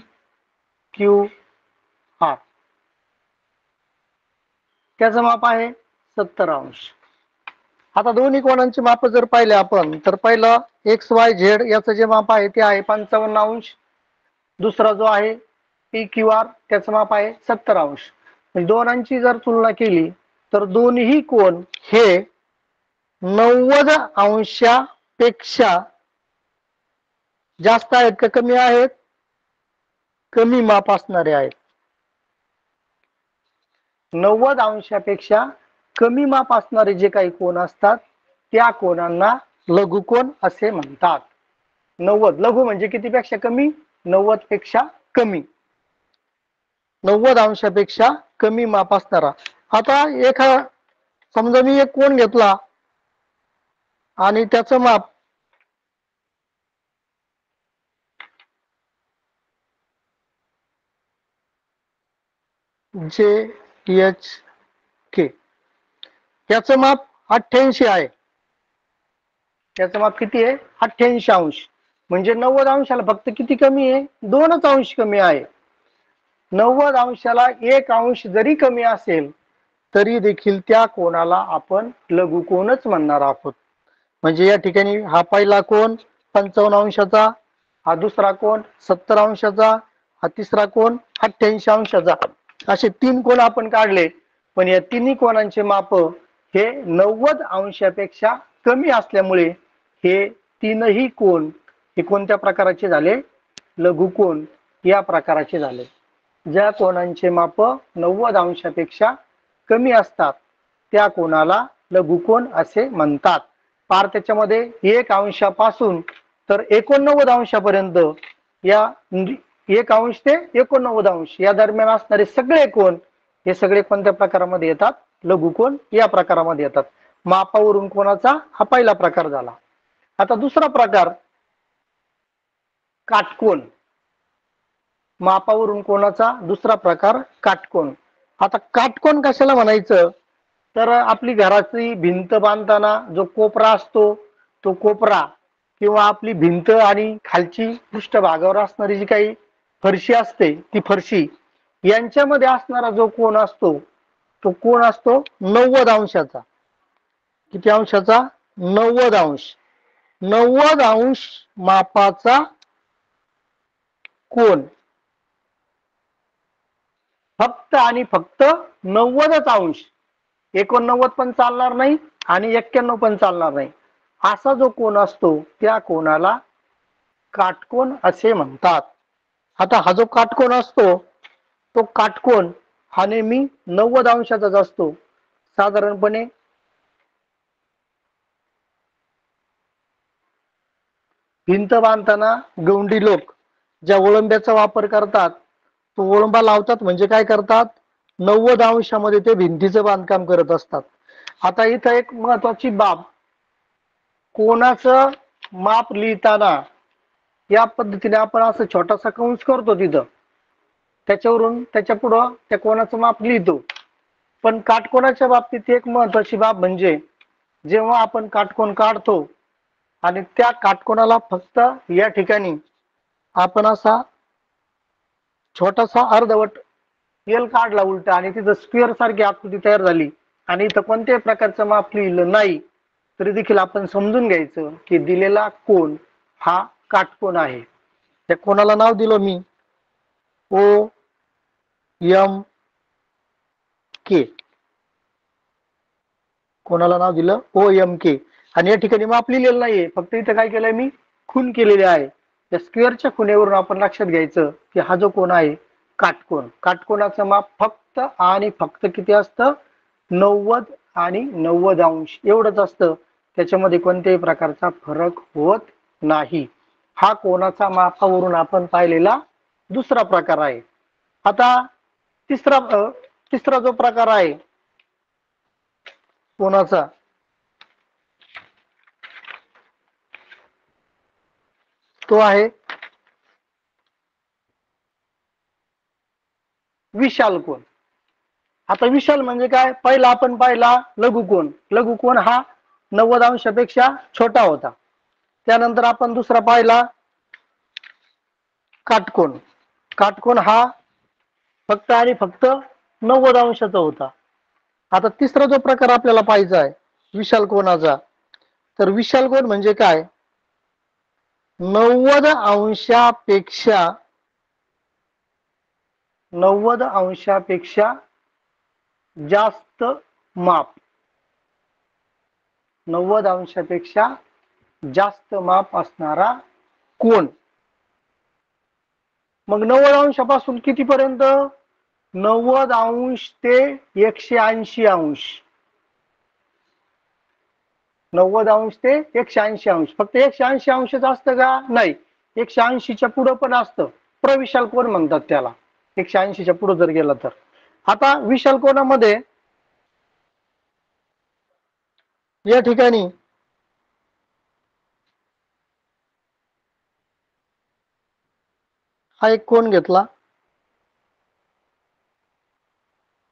Q R. त्याचं माप आहे सत्तर अंश. आता दोन्ही कोणांची माप जर पाहिले आपण तर पहिलं एक्स वाय झेड याचं जे माप आहे ते आहे पंचावन्न अंश. दुसरा जो आहे पी क्यू आर त्याचं माप आहे सत्तर अंश. म्हणजे दोनांची जर तुलना केली तर दोन्ही कोण हे नव्वद अंशापेक्षा जास्त आहेत का कमी आहेत? कमी माप असणारे आहेत. नव्वद अंशापेक्षा कमी माप असणारे जे काही कोण असतात त्या कोणांना लघुकोण असे म्हणतात. नव्वद लघु म्हणजे कितीपेक्षा कमी? नव्वदपेक्षा कमी. नव्वद अंशापेक्षा कमी माप असणारा. आता एका समजा मी एक कोण घेतला आणि त्याचं माप जे एच के याचं माप अठ्ठ्याऐंशी आहे. त्याचं माप किती आहे? अठ्ठ्याऐंशी अंश. म्हणजे नव्वद अंशाला फक्त किती कमी आहे? दोनच अंश कमी आहे. नव्वद अंशाला एक अंश जरी कमी असेल तरी देखील त्या कोणाला आपण लघुकोणच म्हणणार आहोत. म्हणजे या ठिकाणी हा पहिला कोण? पंचावन्न अंशाचा. हा दुसरा कोण? सत्तर अंशाचा. हा तिसरा कोण? अठ्ठ्याऐंशी अंशाचा. असे तीन कोण आपण काढले पण या तिन्ही कोणांचे माप हे नव्वद अंशापेक्षा कमी असल्यामुळे हे तीनही कोण हे कोणत्या प्रकाराचे झाले? लघुकोण या प्रकाराचे झाले. ज्या कोणांचे माप नव्वद अंशापेक्षा कमी असतात त्या कोणाला लघुकोण असे म्हणतात? पार त्याच्यामध्ये एक अंशापासून तर एकोणनव्वद अंशापर्यंत या एक अंश ते एकोणनव्वद अंश. या दरम्यान असणारे सगळे कोण हे सगळे कोणत्या प्रकारामध्ये येतात? लघुकोण या प्रकारामध्ये येतात. मापावरून कोणाचा? हा पहिला प्रकार झाला. आता दुसरा प्रकार काटकोन. मापावरून कोणाचा? दुसरा प्रकार काटकोन. आता काटकोन कशाला म्हणायचं? तर आपली घराची भिंत बांधताना जो कोपरा असतो तो कोपरा किंवा आपली भिंत आणि खालची पृष्ठभागावर असणारी जी काही फरशी असते ती फरशी यांच्यामध्ये असणारा जो कोण असतो तो कोण असतो नव्वद अंशाचा. किती अंशाचा? नव्वद अंश. नव्वद अंश मापाचा कोण फक्त आणि फक्त नव्वदच अंश. एकोणनव्वद पण चालणार नाही आणि एक्क्याण्णव पण चालणार नाही. असा जो कोण असतो त्या कोणाला काटकोन असे म्हणतात. आता हा जो काटकोन असतो तो काटकोन हा नेहमी नव्वद अंशाचाच असतो. साधारणपणे भिंत बांधताना गोंडी लोक ज्या ओळंब्याचा वापर करतात तो ओळंबा लावतात म्हणजे काय करतात? नव्वद अंशामध्ये ते भिंतीचं बांधकाम करत असतात. आता इथं एक महत्वाची बाब कोणाचं माप लिहिताना या पद्धतीने आपण असं छोटासा कंस करतो तिथं. त्याच्यावरून त्याच्या पुढं त्या कोणाचं माप लिहितो. पण काटकोणाच्या बाबतीत एक महत्वाची बाब म्हणजे जेव्हा आपण काटकोण काढतो आणि त्या काटकोणाला फक्त या ठिकाणी आपण असा छोटासा अर्धवट एल काढला उलटा आणि तिथं स्क्वेअर सारखी आकृती तयार झाली आणि इथं कोणत्याही प्रकारचं माप लिहिलं नाही तरी देखील आपण समजून घ्यायचं की दिलेला कोण हा काटकोण आहे. त्या कोणाला नाव दिलं मी? ओ एम के. कोणाला नाव दिलं? O M K. आणि या ठिकाणी माप लिहिलेलं नाहीये. फक्त इथं काय केलंय मी? खून केलेले आहे. त्या स्क्वेअरच्या खुनेवरून आपण लक्षात घ्यायचं की हा जो कोण आहे काटकोण काटकोणाचं माप फक्त आणि फक्त किती असतं? नव्वद आणि नव्वद अंश. एवढंच असतं. त्याच्यामध्ये कोणत्याही प्रकारचा फरक होत नाही. हा कोणाचा माफावरून आपण पाहिलेला दुसरा प्रकार आहे. आता तिसरा तिसरा जो प्रकार आहे कोणाचा? तो आहे विशाल कोण? आता विशाल म्हणजे काय? पहिला आपण पाहिला लघुकोण लघुकोण हा नव्वद अंशापेक्षा छोटा होता. त्यानंतर आपण दुसरा पाहिला काटकोण काटकोण हा फक्त आणि फक्त नव्वद अंशाचा होता. आता तिसरा जो प्रकार आपल्याला पाहिजे आहे विशाल कोणाचा? तर विशाल कोण म्हणजे काय? नव्वद अंशापेक्षा नव्वद अंशापेक्षा जास्त माप. नव्वद अंशापेक्षा जास्त माप असणारा कोण? मग नव्वद अंशापासून कितीपर्यंत? नव्वद अंश ते एकशे ऐंशी अंश. नव्वद अंश ते एकशे ऐंशी अंश. फक्त एकशे ऐंशी अंशच असतं का? नाही. एकशे ऐंशीच्या पुढं पण असतं. प्रविशाल कोण म्हणतात त्याला? एकशे ऐंशीच्या पुढं जर गेला तर. आता विशाल कोणामध्ये? या ठिकाणी. हा एक कोण घेतला?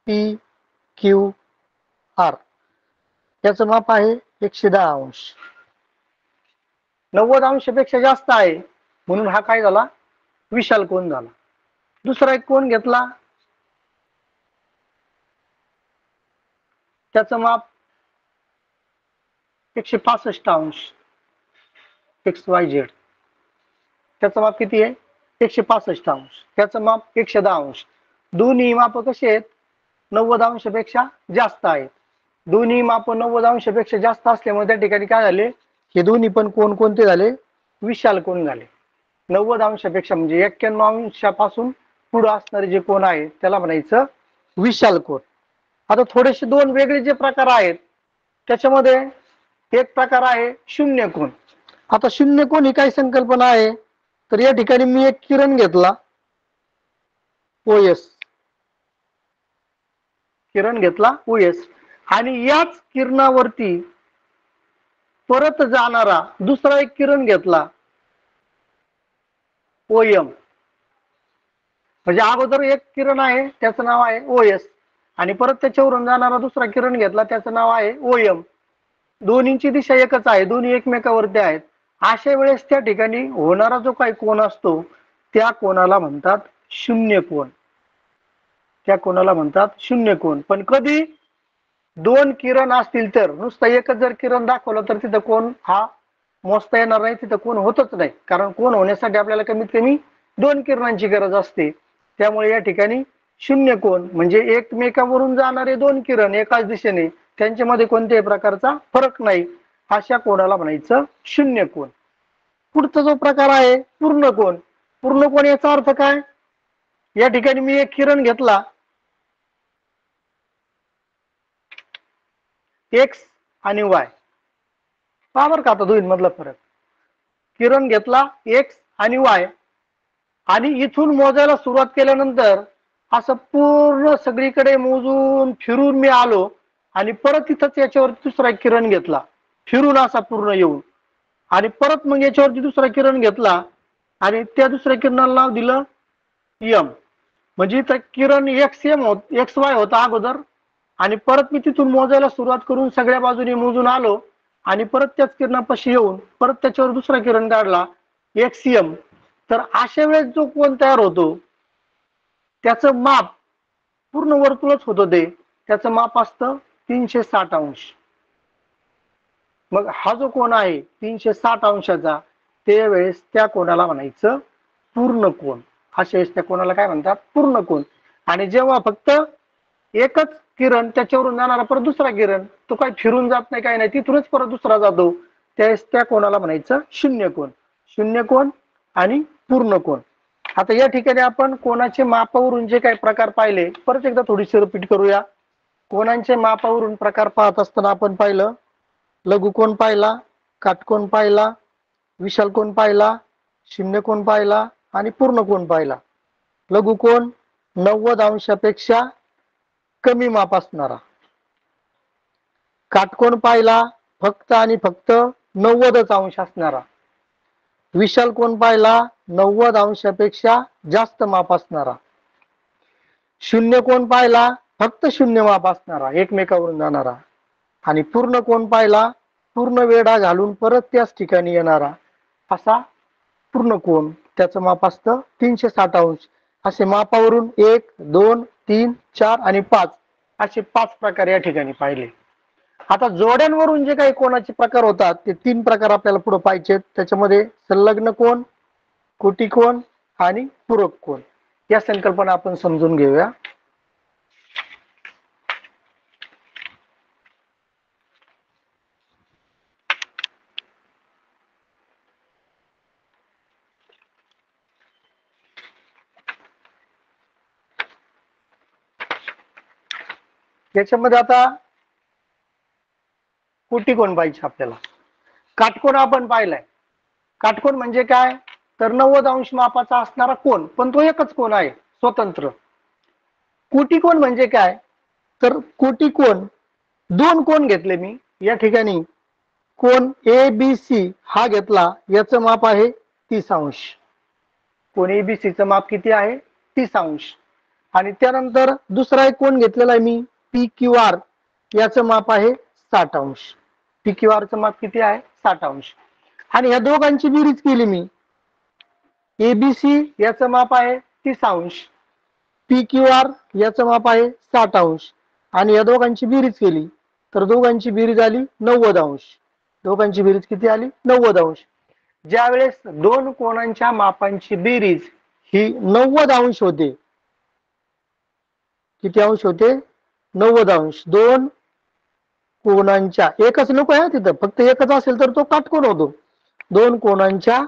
P Q R. याचं माप आहे एकशे दहा अंश. नव्वद अंशपेक्षा जास्त आहे. म्हणून हा काय झाला? विशाल कोण झाला? दुसरा एक कोण घेतला? त्याचं माप एकशे पासष्ट अंश. एक्स वाय झेड त्याचं माप किती आहे? एकशे पासष्ट अंश. त्याचं माप एकशे दहा अंश. दोन्ही माप कसे आहेत? नव्वद अंशपेक्षा जास्त आहेत. दोन्ही माप नव्वद अंशपेक्षा जास्त असल्यामुळे त्या ठिकाणी काय झाले? हे दोन्ही पण कोण कोणते झाले? विशाल कोण झाले? नव्वद अंशापेक्षा म्हणजे एक्क्याण्णव अंशापासून पुढं असणारे जे कोण आहे त्याला म्हणायचं विशाल कोण. आता थोडेसे दोन वेगळे जे प्रकार आहेत त्याच्यामध्ये एक प्रकार आहे शून्य कोण. आता शून्य कोण ही काय संकल्पना आहे? तर या ठिकाणी मी एक किरण घेतला. O S. किरण घेतला ओ एस. आणि याच किरणावरती परत जाणारा दुसरा एक किरण घेतला. O M. म्हणजे अगोदर एक किरण आहे त्याचं नाव आहे ओ एस. आणि परत त्याच्यावरून जाणारा दुसरा किरण घेतला त्याचं नाव आहे ओ एम. दिशा एकच आहे दोन्ही एकमेकावरती आहेत. अशा वेळेस त्या ठिकाणी होणारा जो काही कोण असतो त्या कोणाला म्हणतात शून्य कोण. त्या कोणाला म्हणतात शून्य कोण. पण कधी दोन किरण असतील तर नुसतं एकच जर किरण दाखवलं तर तिथं कोण हा मोजता येणार नाही तिथं कोण होतच नाही. कारण कोण होण्यासाठी आपल्याला कमीत कमी दोन किरणांची गरज असते. त्यामुळे या ठिकाणी शून्य कोण म्हणजे एकमेकावरून जाणारे दोन किरण एकाच दिशेने त्यांच्यामध्ये कोणत्याही प्रकारचा फरक नाही. अशा कोणाला म्हणायचं? शून्य कोण. पुढचा जो प्रकार आहे पूर्ण कोण. पूर्ण कोण याचा अर्थ काय? या ठिकाणी मी एक किरण घेतला. एक्स आणि वाय पावर का आता दोन मधला फरक. किरण घेतला एक्स आणि वाय आणि इथून मोजायला सुरुवात केल्यानंतर असं पूर्ण सगळीकडे मोजून फिरून मी आलो आणि परत इथंच याच्यावर दुसरा किरण घेतला. फिरून असा पूर्ण येऊन. आणि परत मग याच्यावरती दुसरा किरण घेतला. आणि त्या दुसऱ्या किरणाला नाव दिलं यम म्हणजे इथं किरण एक्स एम होत एक्स वाय होता अगोदर. आणि परत मी तिथून मोजायला सुरुवात करून सगळ्या बाजूने मोजून आलो. आणि परत त्याच किरणापाशी येऊन परत त्याच्यावर दुसरा किरण काढला एक्स एम तर अशा वेळेस जो कोण तयार होतो त्याचं माप पूर्ण वर्तुळच होतं ते त्याचं माप असतं तीनशे साठ अंश. मग हा जो कोण आहे तीनशे साठ अंशाचा त्यावेळेस त्या कोणाला म्हणायचं पूर्ण कोण अशा वेळेस त्या कोणाला काय म्हणतात? पूर्ण कोण आणि जेव्हा फक्त एकच किरण त्याच्यावरून जाणारा परत दुसरा किरण तो काही फिरून जात नाही काही नाही तिथूनच परत दुसरा जातो. त्यावेळेस त्या कोणाला म्हणायचं शून्य कोण शून्य कोण आणि पूर्ण कोण आता या ठिकाणी आपण कोणाचे मापावरून जे काही प्रकार पाहिले परत एकदा थोडीशी रिपीट करूया. कोणांचे मापावरून प्रकार पाहत असताना आपण पाहिलं लघुकोण पाहिला काटकोण पाहिला विशाल कोण पाहिला शून्य कोण पाहिला आणि पूर्ण कोण पाहिला? लघुकोण नव्वद अंशापेक्षा कमी माप असणारा. काटकोण पाहिला फक्त आणि फक्त नव्वदच अंश असणारा. विशाल कोण पाहिला नव्वद अंशापेक्षा जास्त माप असणारा. शून्य कोण पाहिला फक्त शून्य माप असणारा एकमेकावरून जाणारा. आणि पूर्ण कोण पाहिला? पूर्ण वेढा घालून परत त्याच ठिकाणी येणारा. असा पूर्ण कोण? त्याचं माप असतं तीनशे साठ अंश. असे मापावरून एक दोन तीन चार आणि पाच असे पाच प्रकार या ठिकाणी पाहिले. आता जोड्यांवरून जे काही कोणाचे प्रकार होतात ते तीन प्रकार आपल्याला पुढे पाहिजेत त्याच्यामध्ये संलग्न कोण कोटी कोण आणि पूरक कोण? या संकल्पना आपण समजून घेऊया. याच्यामध्ये आता कुटी कोण पाहिजे आपल्याला? काटकोण आपण पाहिलाय. काटकोण म्हणजे काय? तर नव्वद अंश मापाचा असणारा कोण पण तो एकच कोण आहे स्वतंत्र. कोटी कोण म्हणजे काय? तर कोटी कोण? दोन कोण घेतले मी. या ठिकाणी कोण ए बी सी हा घेतला याचं माप आहे तीस अंश. कोण ए बी सीचं माप किती आहे? तीस अंश. आणि त्यानंतर दुसरा एक कोण घेतलेला आहे मी पी क्यू आर याचं माप आहे साठ अंश. पी क्यू आरचं माप किती आहे? साठ अंश. आणि या दोघांची बेरीज केली मी. एबीसी याचं माप आहे तीस अंश. पी क्यू आर याचं माप आहे साठ अंश. आणि या दोघांची बेरीज केली तर दोघांची बेरीज आली नव्वद अंश. दोघांची बेरीज किती आली? नव्वद अंश. ज्या वेळेस दोन कोणांच्या मापांची बेरीज ही नव्वद अंश होते किती अंश होते? नव्वद अंश दोन कोणांच्या एकच नको आहे तिथं फक्त एकच असेल तर तो काटकोण होतो. दोन कोणांच्या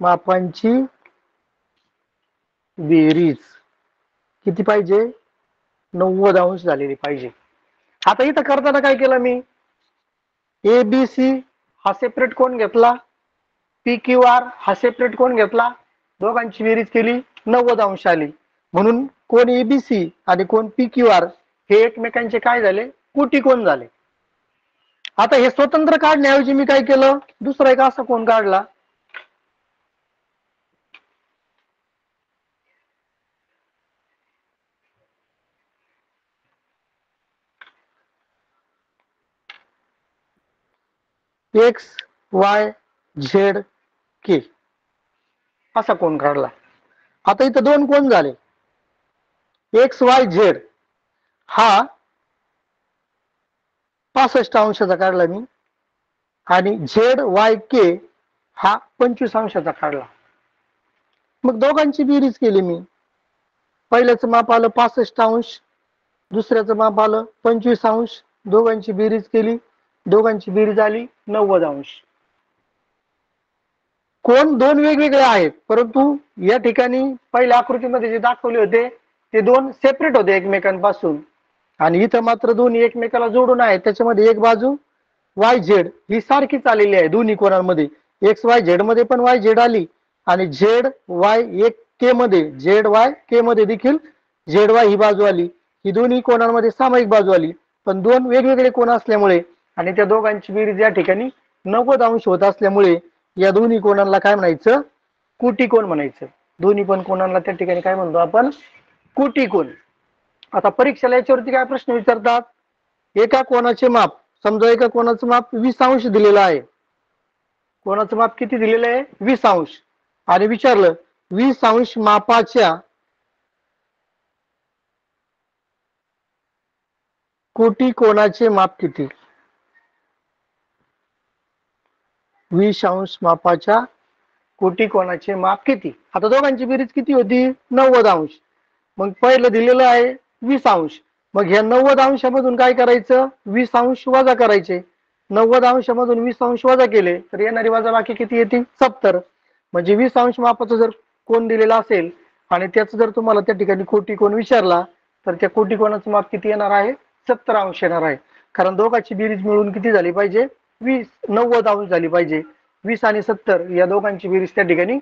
मापांची बेरीज. किती पाहिजे? नव्वद अंश झालेली पाहिजे. आता इथं करताना काय केलं मी? ए बी सी हा सेपरेट कोण घेतला? पी क्यू आर हा सेपरेट कोण घेतला? दोघांची बेरीज केली नव्वद अंश आली. म्हणून कोण एबीसी आणि कोण पी क्यू आर हे एकमेकांचे काय झाले? कोटी कोण झाले. आता हे स्वतंत्र काढण्याऐवजी मी काय केलं? दुसरा एक असा कोण काढला? एक्स वाय झेड के असा कोण काढला. आता इथं दोन कोण झाले? एक्स वाय झेड हा पासष्ट अंशाचा काढला मी. आणि झेड वाय के हा पंचवीस अंशाचा काढला. मग दोघांची बेरीज केली मी. पहिल्याचं माप आलं पासष्ट अंश दुसऱ्याचं माप आलं पंचवीस अंश. दोघांची बेरीज केली. दोघांची बेरीज आली नव्वद अंश. कोण दोन वेगवेगळे आहेत? परंतु या ठिकाणी पहिल्या आकृतीमध्ये जे दाखवले होते ते दोन सेपरेट होते एकमेकांपासून. आणि इथं मात्र दोन्ही एकमेकाला जोडून आहे. त्याच्यामध्ये एक बाजू वाय झेड ही सारखीच आलेली आहे दोन्ही कोणांमध्ये. एक्स वाय झेडमध्ये पण वाय झेड आली. आणि झेड वाय एक के मध्ये. झेड वाय के मध्ये देखील झेड वाय ही बाजू आली. ही दोन्ही कोणांमध्ये सामायिक बाजू आली. पण दोन वेगवेगळे कोण असल्यामुळे आणि त्या दोघांची बेरीज या ठिकाणी नव्वद अंश होत असल्यामुळे या दोन्ही कोणांना काय म्हणायचं? कुटी कोण म्हणायचं? दोन्ही पण कोणांना त्या ठिकाणी काय म्हणतो आपण? कुटी कोण आता परीक्षेला याच्यावरती काय प्रश्न विचारतात? एका कोणाचे माप समजा एका कोणाचं माप वीस अंश दिलेलं आहे. कोणाचं माप किती दिलेलं आहे? वीस अंश. आणि विचारलं वीस अंश मापाच्या कोटी कोणाचे माप किती? वीस अंश मापाच्या कोटी कोणाचे माप किती? आता दोघांची बेरीज किती होती? नव्वद अंश. मग पहिलं दिलेलं आहे वीस अंश. मग ह्या नव्वद अंशामधून काय करायचं? वीस अंश वजा करायचे. नव्वद अंशामधून वीस अंश वजा केले तर येणारी वजा बाकी किती येतील सत्तर. म्हणजे वीस अंश मापाचं जर कोण दिलेला असेल आणि त्याचं जर तुम्हाला त्या ठिकाणी कोटी कोण विचारला तर त्या कोटी कोणाचं माप किती येणार आहे? सत्तर अंश येणार आहे. कारण दोघांची बेरीज मिळून किती झाली पाहिजे? वीस नव्वद अंश झाली पाहिजे. वीस आणि सत्तर या दोघांची बेरीज त्या ठिकाणी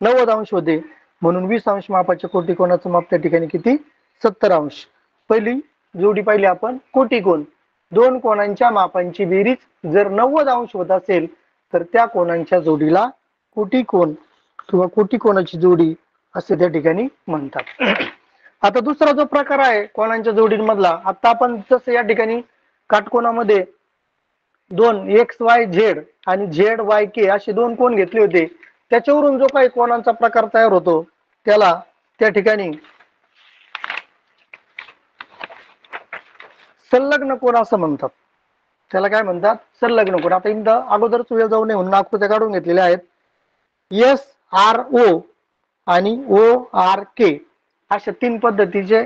नव्वद अंश होते. म्हणून वीस अंश मापाच्या कोटिकोणाचं माप त्या ठिकाणी किती? सत्तर अंश. पहिली जोडी पाहिली आपण कोटी कोण दोन कोणांच्या मापांची बेरीज जर नव्वद अंश होत असेल तर त्या कोणांच्या जोडीला कोटी कोण किंवा कोटी कोणाची जोडी असे त्या ठिकाणी म्हणतात. आता दुसरा जो प्रकार आहे कोणांच्या जोडींमधला आता आपण जसं या ठिकाणी काटकोणामध्ये दोन एक्स वाय झेड आणि झेड वाय के असे दोन कोण घेतले होते त्याच्यावरून जो काही कोणांचा प्रकार तयार होतो त्याला त्या ठिकाणी. संलग्न कोण असं म्हणतात? त्याला काय म्हणतात? संलग्न कोण? आता इंद अगोदरच वेळ जाऊ नये म्हणून आकृत्या काढून घेतलेल्या आहेत. एस आर ओ आणि ओ आर के अशा तीन पद्धतीचे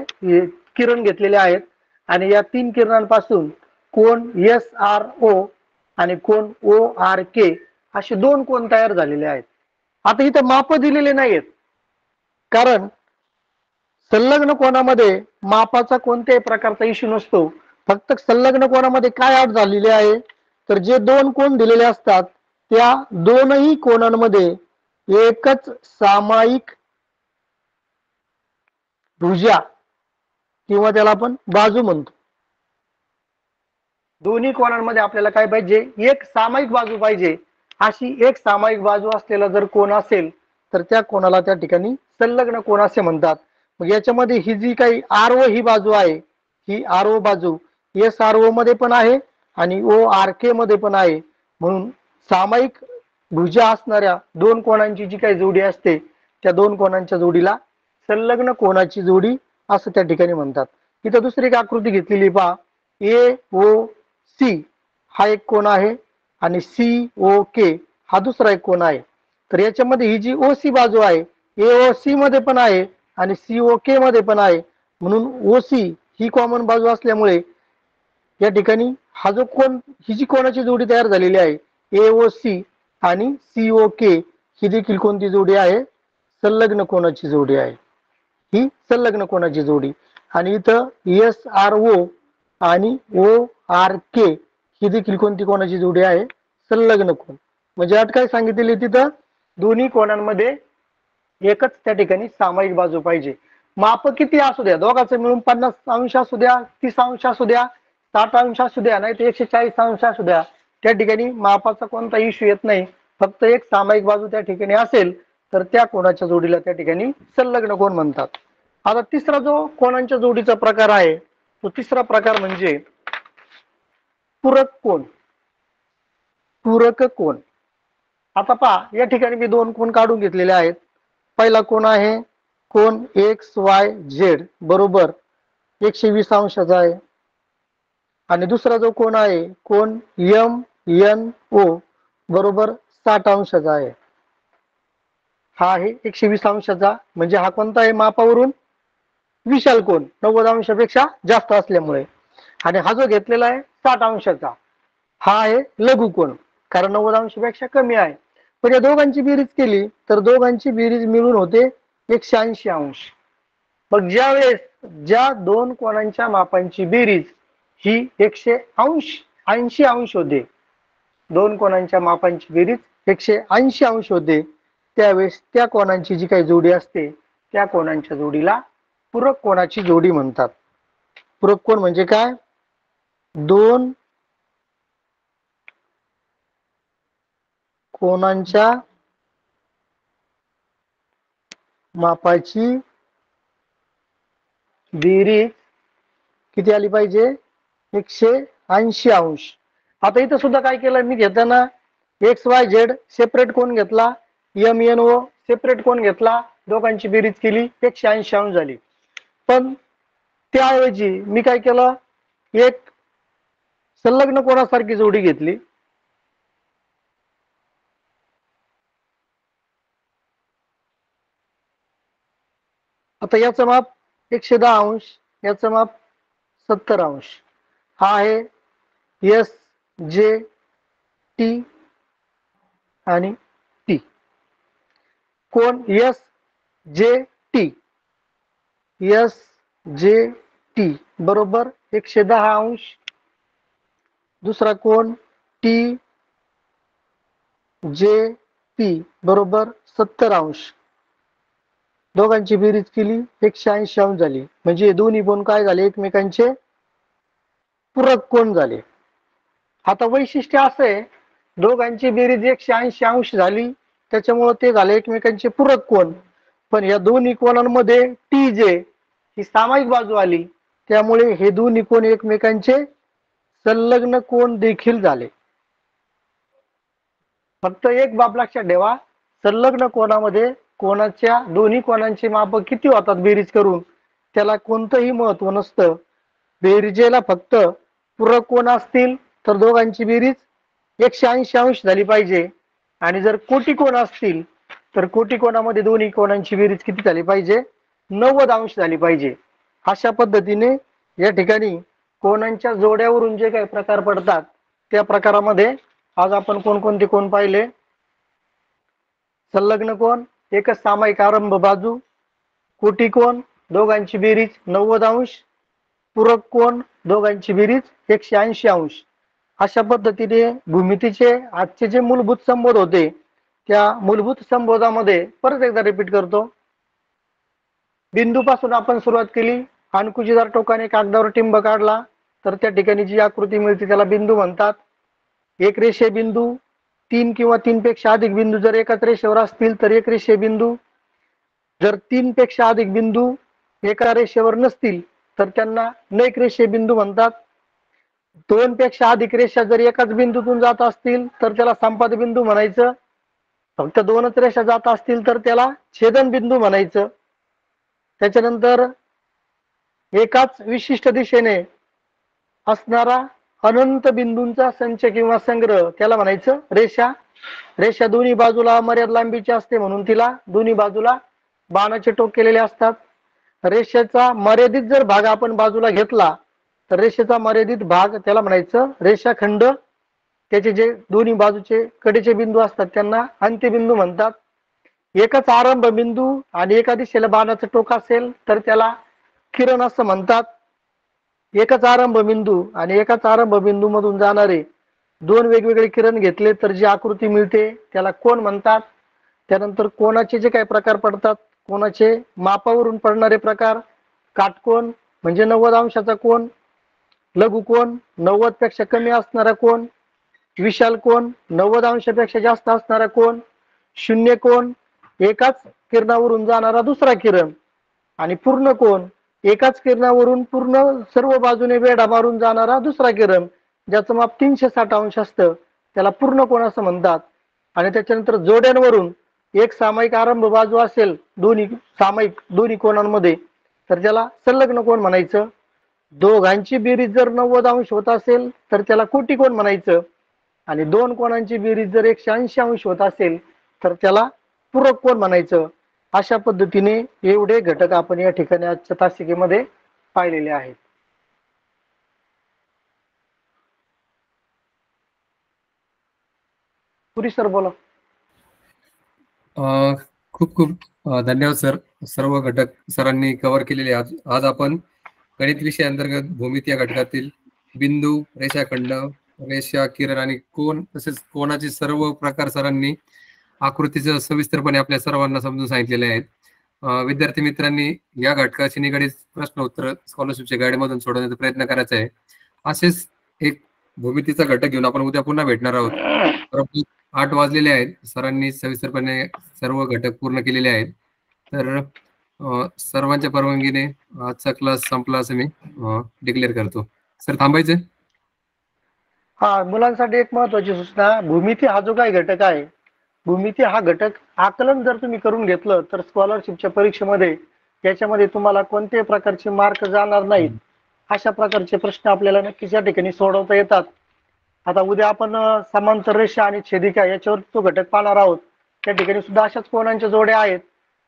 किरण घेतलेले आहेत. आणि या तीन किरणांपासून कोण एस आर ओ आणि कोण ओ आर के असे दोन कोण तयार झालेले आहेत. आता इथं माप दिलेले नाहीत कारण संलग्न कोणामध्ये मापाचा कोणत्याही प्रकारचा इश्यू नसतो. फक्त संलग्न कोणामध्ये काय अट झालेली आहे? तर जे दोन कोण दिलेले असतात त्या दोनही कोणांमध्ये एकच सामायिक भुजा किंवा त्याला आपण बाजू म्हणतो. दोन्ही कोणांमध्ये आपल्याला काय पाहिजे? एक सामायिक बाजू पाहिजे. अशी एक सामायिक बाजू असलेला जर कोण असेल तर त्या कोणाला त्या ठिकाणी संलग्न कोण असे म्हणतात? मग याच्यामध्ये ही जी काही आर ओ ही बाजू आहे ही आर ओ बाजू एस आर ओ मध्ये पण आहे आणि ओ आर के मध्ये पण आहे. म्हणून सामायिक भुजा असणाऱ्या दोन कोणांची जी काही जोडी असते त्या दोन कोणांच्या जोडीला संलग्न कोणाची जोडी असं त्या ठिकाणी म्हणतात. इथं दुसरी एक आकृती घेतलेली पहा. ए ओ सी हा एक कोण आहे आणि सी ओ के हा दुसरा एक कोण आहे. तर याच्यामध्ये ही जी ओसी बाजू आहे ए ओ सी मध्ये पण आहे आणि सी ओ के मध्ये पण आहे. म्हणून ओसी ही कॉमन बाजू असल्यामुळे या ठिकाणी हा जो कोण ही जी कोणाची जोडी तयार झालेली आहे ए ओ सी आणि सी ओ के ही देखील कोणती जोडी आहे? संलग्न कोणाची जोडी आहे? ही संलग्न कोणाची जोडी? आणि इथं एस आर ओ आणि ओ आर के ही देखील कोणती कोणाची जोडी आहे? संलग्न कोण. म्हणजे अट काय सांगितलेली तिथं? दोन्ही कोणांमध्ये एकच त्या ठिकाणी सामायिक बाजू पाहिजे. माप किती असू द्या दोघांचं मिळून पन्नास अंश असू द्या तीस अंश असू द्या साठ अंश असू द्या नाही तर एकशे चाळीस अंश असू द्या त्या ठिकाणी मापाचा कोणता इश्यू येत नाही. फक्त एक सामायिक बाजू त्या ठिकाणी असेल तर त्या कोणाच्या जोडीला त्या ठिकाणी संलग्न कोण म्हणतात? आता तिसरा जो कोणांच्या जोडीचा प्रकार आहे तो तिसरा प्रकार म्हणजे पूरक कोण? पूरक कोण? आता पहा या ठिकाणी मी दोन कोण काढून घेतलेले आहेत. पहिला कोण आहे कोण एक्स वाय झेड बरोबर. एकशे वीस अंशाचा आहे. आणि दुसरा जो कोण आहे कोण यम एन ओ बरोबर साठ अंशाचा आहे. हा आहे एकशे वीस अंशाचा म्हणजे हा कोणता आहे? मापावरून विशाल कोण? नव्वद अंशापेक्षा जास्त असल्यामुळे. आणि हा जो घेतलेला आहे साठ अंशाचा हा आहे लघु कोण? कारण नव्वद अंशापेक्षा कमी आहे. पण या दोघांची बेरीज केली तर दोघांची बेरीज मिळून होते एकशे ऐंशी अंश. मग ज्या वेळेस ज्या दोन कोणांच्या मापांची बेरीज ही एकशे अंश ऐंशी अंश होते दोन कोणांच्या मापांची बेरीज एकशे ऐंशी अंश होते त्यावेळेस त्या कोणांची जी काही जोडी असते त्या कोणांच्या जोडीला पूरक कोणाची जोडी म्हणतात. पूरक कोण म्हणजे काय? दोन कोणांच्या मापाची बेरीज किती आली पाहिजे? एकशे ऐंशी अंश. आता इथं सुद्धा काय केलं? मी घेताना एक्स वाय झेड सेपरेट कोण घेतला? एम एन ओ सेपरेट कोण घेतला? दोघांची बेरीज केली एकशे ऐंशी अंश झाली. पण त्याऐवजी मी काय केलं? एक संलग्न कोणासारखी जोडी घेतली. आता याचं माप एकशे दहा अंश याचं माप सत्तर अंश. हा आहे एस जे टी आणि टी कोण? एस जे टी एस जे टी बरोबर एकशे दहा अंश. दुसरा कोण? टी जे पी बरोबर सत्तर अंश. दोघांची बेरीज केली एकशे ऐंशी अंश झाली. म्हणजे हे दोन्ही कोण काय झाले? एकमेकांचे पूरक कोण झाले? आता वैशिष्ट्य असं आहे दोघांची बेरीज एकशे ऐंशी अंश झाली त्याच्यामुळे ते झाले एकमेकांचे पूरक कोण? पण या दोन्ही कोणांमध्ये टी जे ही सामायिक बाजू आली त्यामुळे हे दोन्ही कोण एकमेकांचे संलग्न कोण देखील झाले? फक्त एक बाब लक्षात ठेवा संलग्न कोणामध्ये? कोणाच्या दोन्ही कोणांची माप किती होतात बेरीज करून? त्याला कोणतंही महत्त्व नसतं. बेरीजेला फक्त पूरक कोण असतील तर दोघांची बेरीज एकशे ऐंशी अंश झाली पाहिजे. आणि जर कोटी कोण असतील तर कोटी कोणामध्ये दोन्ही कोणांची बेरीज किती झाली पाहिजे? नव्वद अंश झाली पाहिजे. अशा पद्धतीने या ठिकाणी कोणांच्या जोड्यावरून जे काही प्रकार पडतात त्या प्रकारामध्ये आज आपण कोणकोणते कोण पाहिले? संलग्न कोण? एकच सामायिक आरंभ बाजू. कोटी कोण? दोघांची बेरीज नव्वद अंश. पूरक कोण? दोघांची बेरीज एकशे ऐंशी अंश. अशा पद्धतीने भूमितीचे आजचे जे मूलभूत संबोध होते त्या मूलभूत संबोधामध्ये परत एकदा रिपीट करतो. बिंदूपासून आपण सुरुवात केली. अणकुचीदार टोकाने कागदावर टिंब काढला तर त्या ठिकाणी जी आकृती मिळते त्याला बिंदू म्हणतात. एक रेषे बिंदू तीन किंवा तीनपेक्षा अधिक बिंदू जर एकाच रेषेवर असतील तर एक रेषेबिंदू जर तीन पेक्षा अधिक बिंदू एका रेषेवर नसतील तर त्यांना नैक रेषेबिंदू म्हणतात. दोन पेक्षा अधिक रेषा जर एकाच बिंदूतून जात असतील तर त्याला संपाद बिंदू म्हणायचं. फक्त दोनच रेषा जात असतील तर त्याला छेदन बिंदू म्हणायचं. त्याच्यानंतर एकाच विशिष्ट दिशेने असणारा अनंत बिंदूंचा संच किंवा संग्रह त्याला म्हणायचं रेषा. रेषा दोन्ही बाजूला मर्याद लांबीची असते म्हणून तिला दोन्ही बाजूला बाणाचे टोक केलेले असतात. रेषेचा मर्यादित जर भाग आपण बाजूला घेतला तर रेषेचा मर्यादित भाग त्याला म्हणायचं रेषाखंड. त्याचे जे दोन्ही बाजूचे कडेचे बिंदू असतात त्यांना अंत्यबिंदू म्हणतात. एकच आरंभ बिंदू आणि एका दिशेला बाणाचं टोक असेल तर त्याला किरण असं म्हणतात. एकच आरंभ बिंदू आणि एकाच आरंभ बिंदू मधून जाणारे दोन वेगवेगळे किरण घेतले तर जी आकृती मिळते त्याला कोण म्हणतात? त्यानंतर कोणाचे जे काही प्रकार पडतात कोणाचे मापावरून पडणारे प्रकार? काटकोण म्हणजे नव्वद अंशाचा कोण लघु कोण नव्वदपेक्षा कमी असणारा कोण विशाल कोण नव्वद अंशापेक्षा जास्त असणारा कोण शून्य कोण एकाच किरणावरून जाणारा दुसरा किरण आणि पूर्ण कोण एकाच किरणावरून पूर्ण सर्व बाजूने वेढा मारून जाणारा दुसरा किरण ज्याचं माप तीनशे साठ अंश असतं त्याला पूर्ण कोण असं म्हणतात? आणि त्याच्यानंतर जोड्यांवरून एक सामायिक आरंभ बाजू असेल दोन्ही सामायिक दोन्ही कोणांमध्ये तर त्याला संलग्न कोण म्हणायचं? दोघांची बेरीज जर नव्वद अंश होत असेल तर त्याला कोटी कोण म्हणायचं? आणि दोन कोणांची बेरीज जर एकशे ऐंशी अंश होत असेल तर त्याला पूरक कोण म्हणायचं? अशा पद्धतीने एवढे घटक आपण या ठिकाणी आजच्या तासिकेमध्ये पाहिलेले आहेत. पुरी सर बोला. खूप खूप धन्यवाद सर. सर्व घटक सरांनी कव्हर केलेले आज आज आपण गणित विषय अंतर्गत भूमिती या घटकातील बिंदू रेषाखंड रेषा किरण आणि कोण तसेच कोणाचे सर्व प्रकार सरांनी आकृतीचं सविस्तरपणे आपल्या सर्वांना समजून सांगितलेले आहेत. विद्यार्थी मित्रांनी या घटकाशी निगडीत प्रश्न उत्तर स्कॉलरशिपच्या गाईडमधून सोडवण्याचा प्रयत्न करायचा आहे. असेच एक भूमितीचा घटक घेऊन आपण उद्या पुन्हा भेटणार आहोत. आठ वाजलेले आहेत. सरांनी सविस्तरपणे सर्व घटक पूर्ण केलेले आहेत. तर सर्वांच्या परवानगीने आजचा क्लास संपला असं मी डिक्लेअर करतो. सर थांबायचं? हा मुलांसाठी एक महत्वाची सूचना भूमिती हा जो काही घटक आहे भूमिती हा घटक आकलन जर तुम्ही करून घेतलं तर स्कॉलरशिपच्या परीक्षेमध्ये याच्यामध्ये तुम्हाला कोणत्याही प्रकारचे मार्क जाणार नाहीत. अशा प्रकारचे प्रश्न आपल्याला नक्कीच या ठिकाणी सोडवता येतात. आता उद्या आपण समांतर रेषा आणि छेदिका याच्यावर तो घटक पाहणार आहोत. त्या ठिकाणी सुद्धा अशाच कोणांच्या जोड्या आहेत.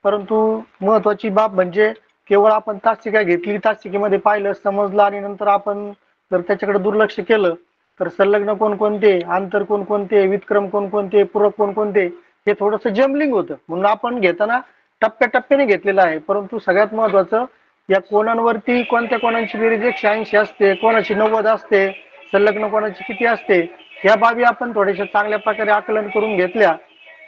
परंतु महत्वाची बाब म्हणजे केवळ आपण तासिका घेतली तासिकेमध्ये पाहिलं समजलं आणि नंतर आपण जर त्याच्याकडे दुर्लक्ष केलं तर संलग्न कोणकोणते आंतर कोणकोणते वितक्रम कोणकोणते पूरक कोणकोणते हे थोडंसं जम्बलिंग होतं. म्हणून आपण घेताना टप्प्याटप्प्याने घेतलेलं आहे. परंतु सगळ्यात महत्वाचं या कोणांवरती कोणत्या कोणांची बेरीज एकशे ऐंशी असते कोणाची नव्वद असते संलग्न कोणाची किती असते या बाबी आपण थोड्याशा चांगल्या प्रकारे आकलन करून घेतल्या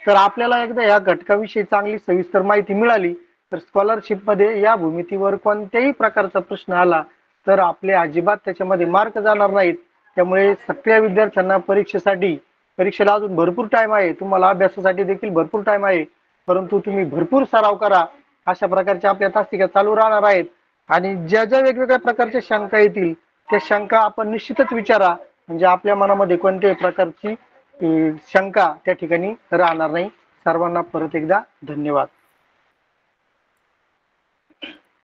तर आपल्याला एकदा या घटकाविषयी चांगली सविस्तर माहिती मिळाली तर स्कॉलरशिपमध्ये या भूमितीवर कोणत्याही प्रकारचा प्रश्न आला तर आपले अजिबात त्याच्यामध्ये मार्क जाणार नाहीत. त्यामुळे सगळ्या विद्यार्थ्यांना परीक्षेसाठी परीक्षेला अजून भरपूर टाइम आहे. तुम्हाला अभ्यासासाठी देखील भरपूर टाइम आहे. परंतु तुम्ही भरपूर सराव करा. अशा प्रकारच्या आपल्या तासिका चालू राहणार आहेत. आणि ज्या ज्या वेगवेगळ्या प्रकारच्या शंका येतील त्या शंका आपण निश्चितच विचारा. म्हणजे आपल्या मनामध्ये कोणत्याही प्रकारची शंका त्या ठिकाणी राहणार नाही. सर्वांना परत एकदा धन्यवाद.